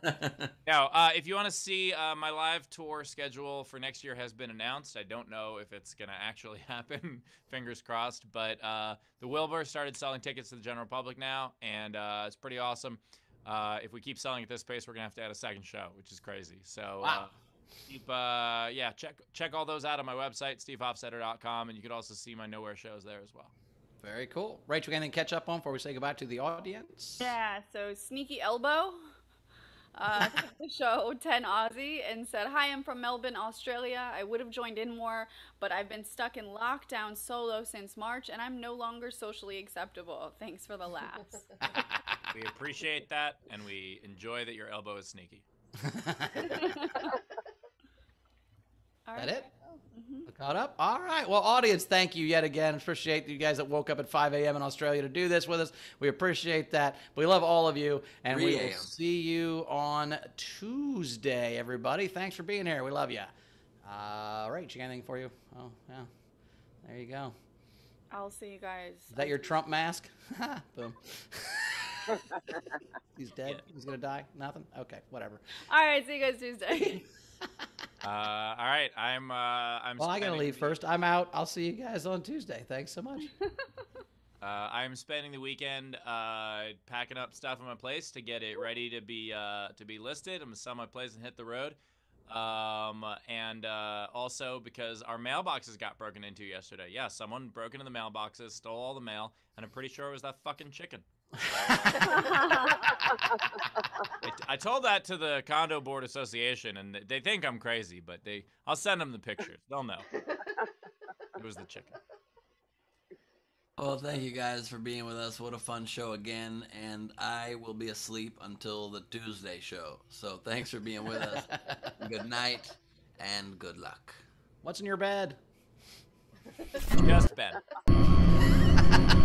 now, uh, if you want to see uh, my live tour schedule for next year has been announced. I don't know if it's gonna actually happen. Fingers crossed. But uh, the Wilbur started selling tickets to the general public now, and uh, it's pretty awesome. Uh, if we keep selling at this pace, we're gonna have to add a second show, which is crazy. So. Wow. Uh, Keep, uh, yeah, check check all those out on my website, stevehofstetter.com, and you can also see my Nowhere shows there as well. Very cool. Rachel, got anything to catch up on before we say goodbye to the audience? Yeah, so Sneaky Elbow uh, the show 10 Aussie and said, Hi, I'm from Melbourne, Australia. I would have joined in more, but I've been stuck in lockdown solo since March and I'm no longer socially acceptable. Thanks for the laughs. We appreciate that, and we enjoy that your elbow is sneaky. All That right. it? Mm-hmm. Caught up? All right. Well, audience, thank you yet again. Appreciate you guys that woke up at 5 a.m. in Australia to do this with us. We appreciate that. We love all of you. And we will see you on Tuesday, everybody. Thanks for being here. We love you. All right. You got anything for you? Oh, yeah. There you go. I'll see you guys. Is that your Trump mask? Boom. He's dead. He's going to die? Nothing? Okay. Whatever. All right, see you guys Tuesday. Uh, all right, I'm. Uh, I'm. Well, I got to leave the- first. I'm out. I'll see you guys on Tuesday. Thanks so much. Uh, I'm spending the weekend uh, packing up stuff in my place to get it ready to be uh, to be listed. I'm gonna sell my place and hit the road. Um, and uh, also because our mailboxes got broken into yesterday. Yeah, someone broke into the mailboxes, stole all the mail, and I'm pretty sure it was that fucking chicken. I, I told that to the condo board association, and they think I'm crazy, but they I'll send them the pictures. They'll know. It was the chicken. Well, thank you guys for being with us. What a fun show again. And I will be asleep until the Tuesday show. So thanks for being with us. good night and good luck. What's in your bed? Just Ben.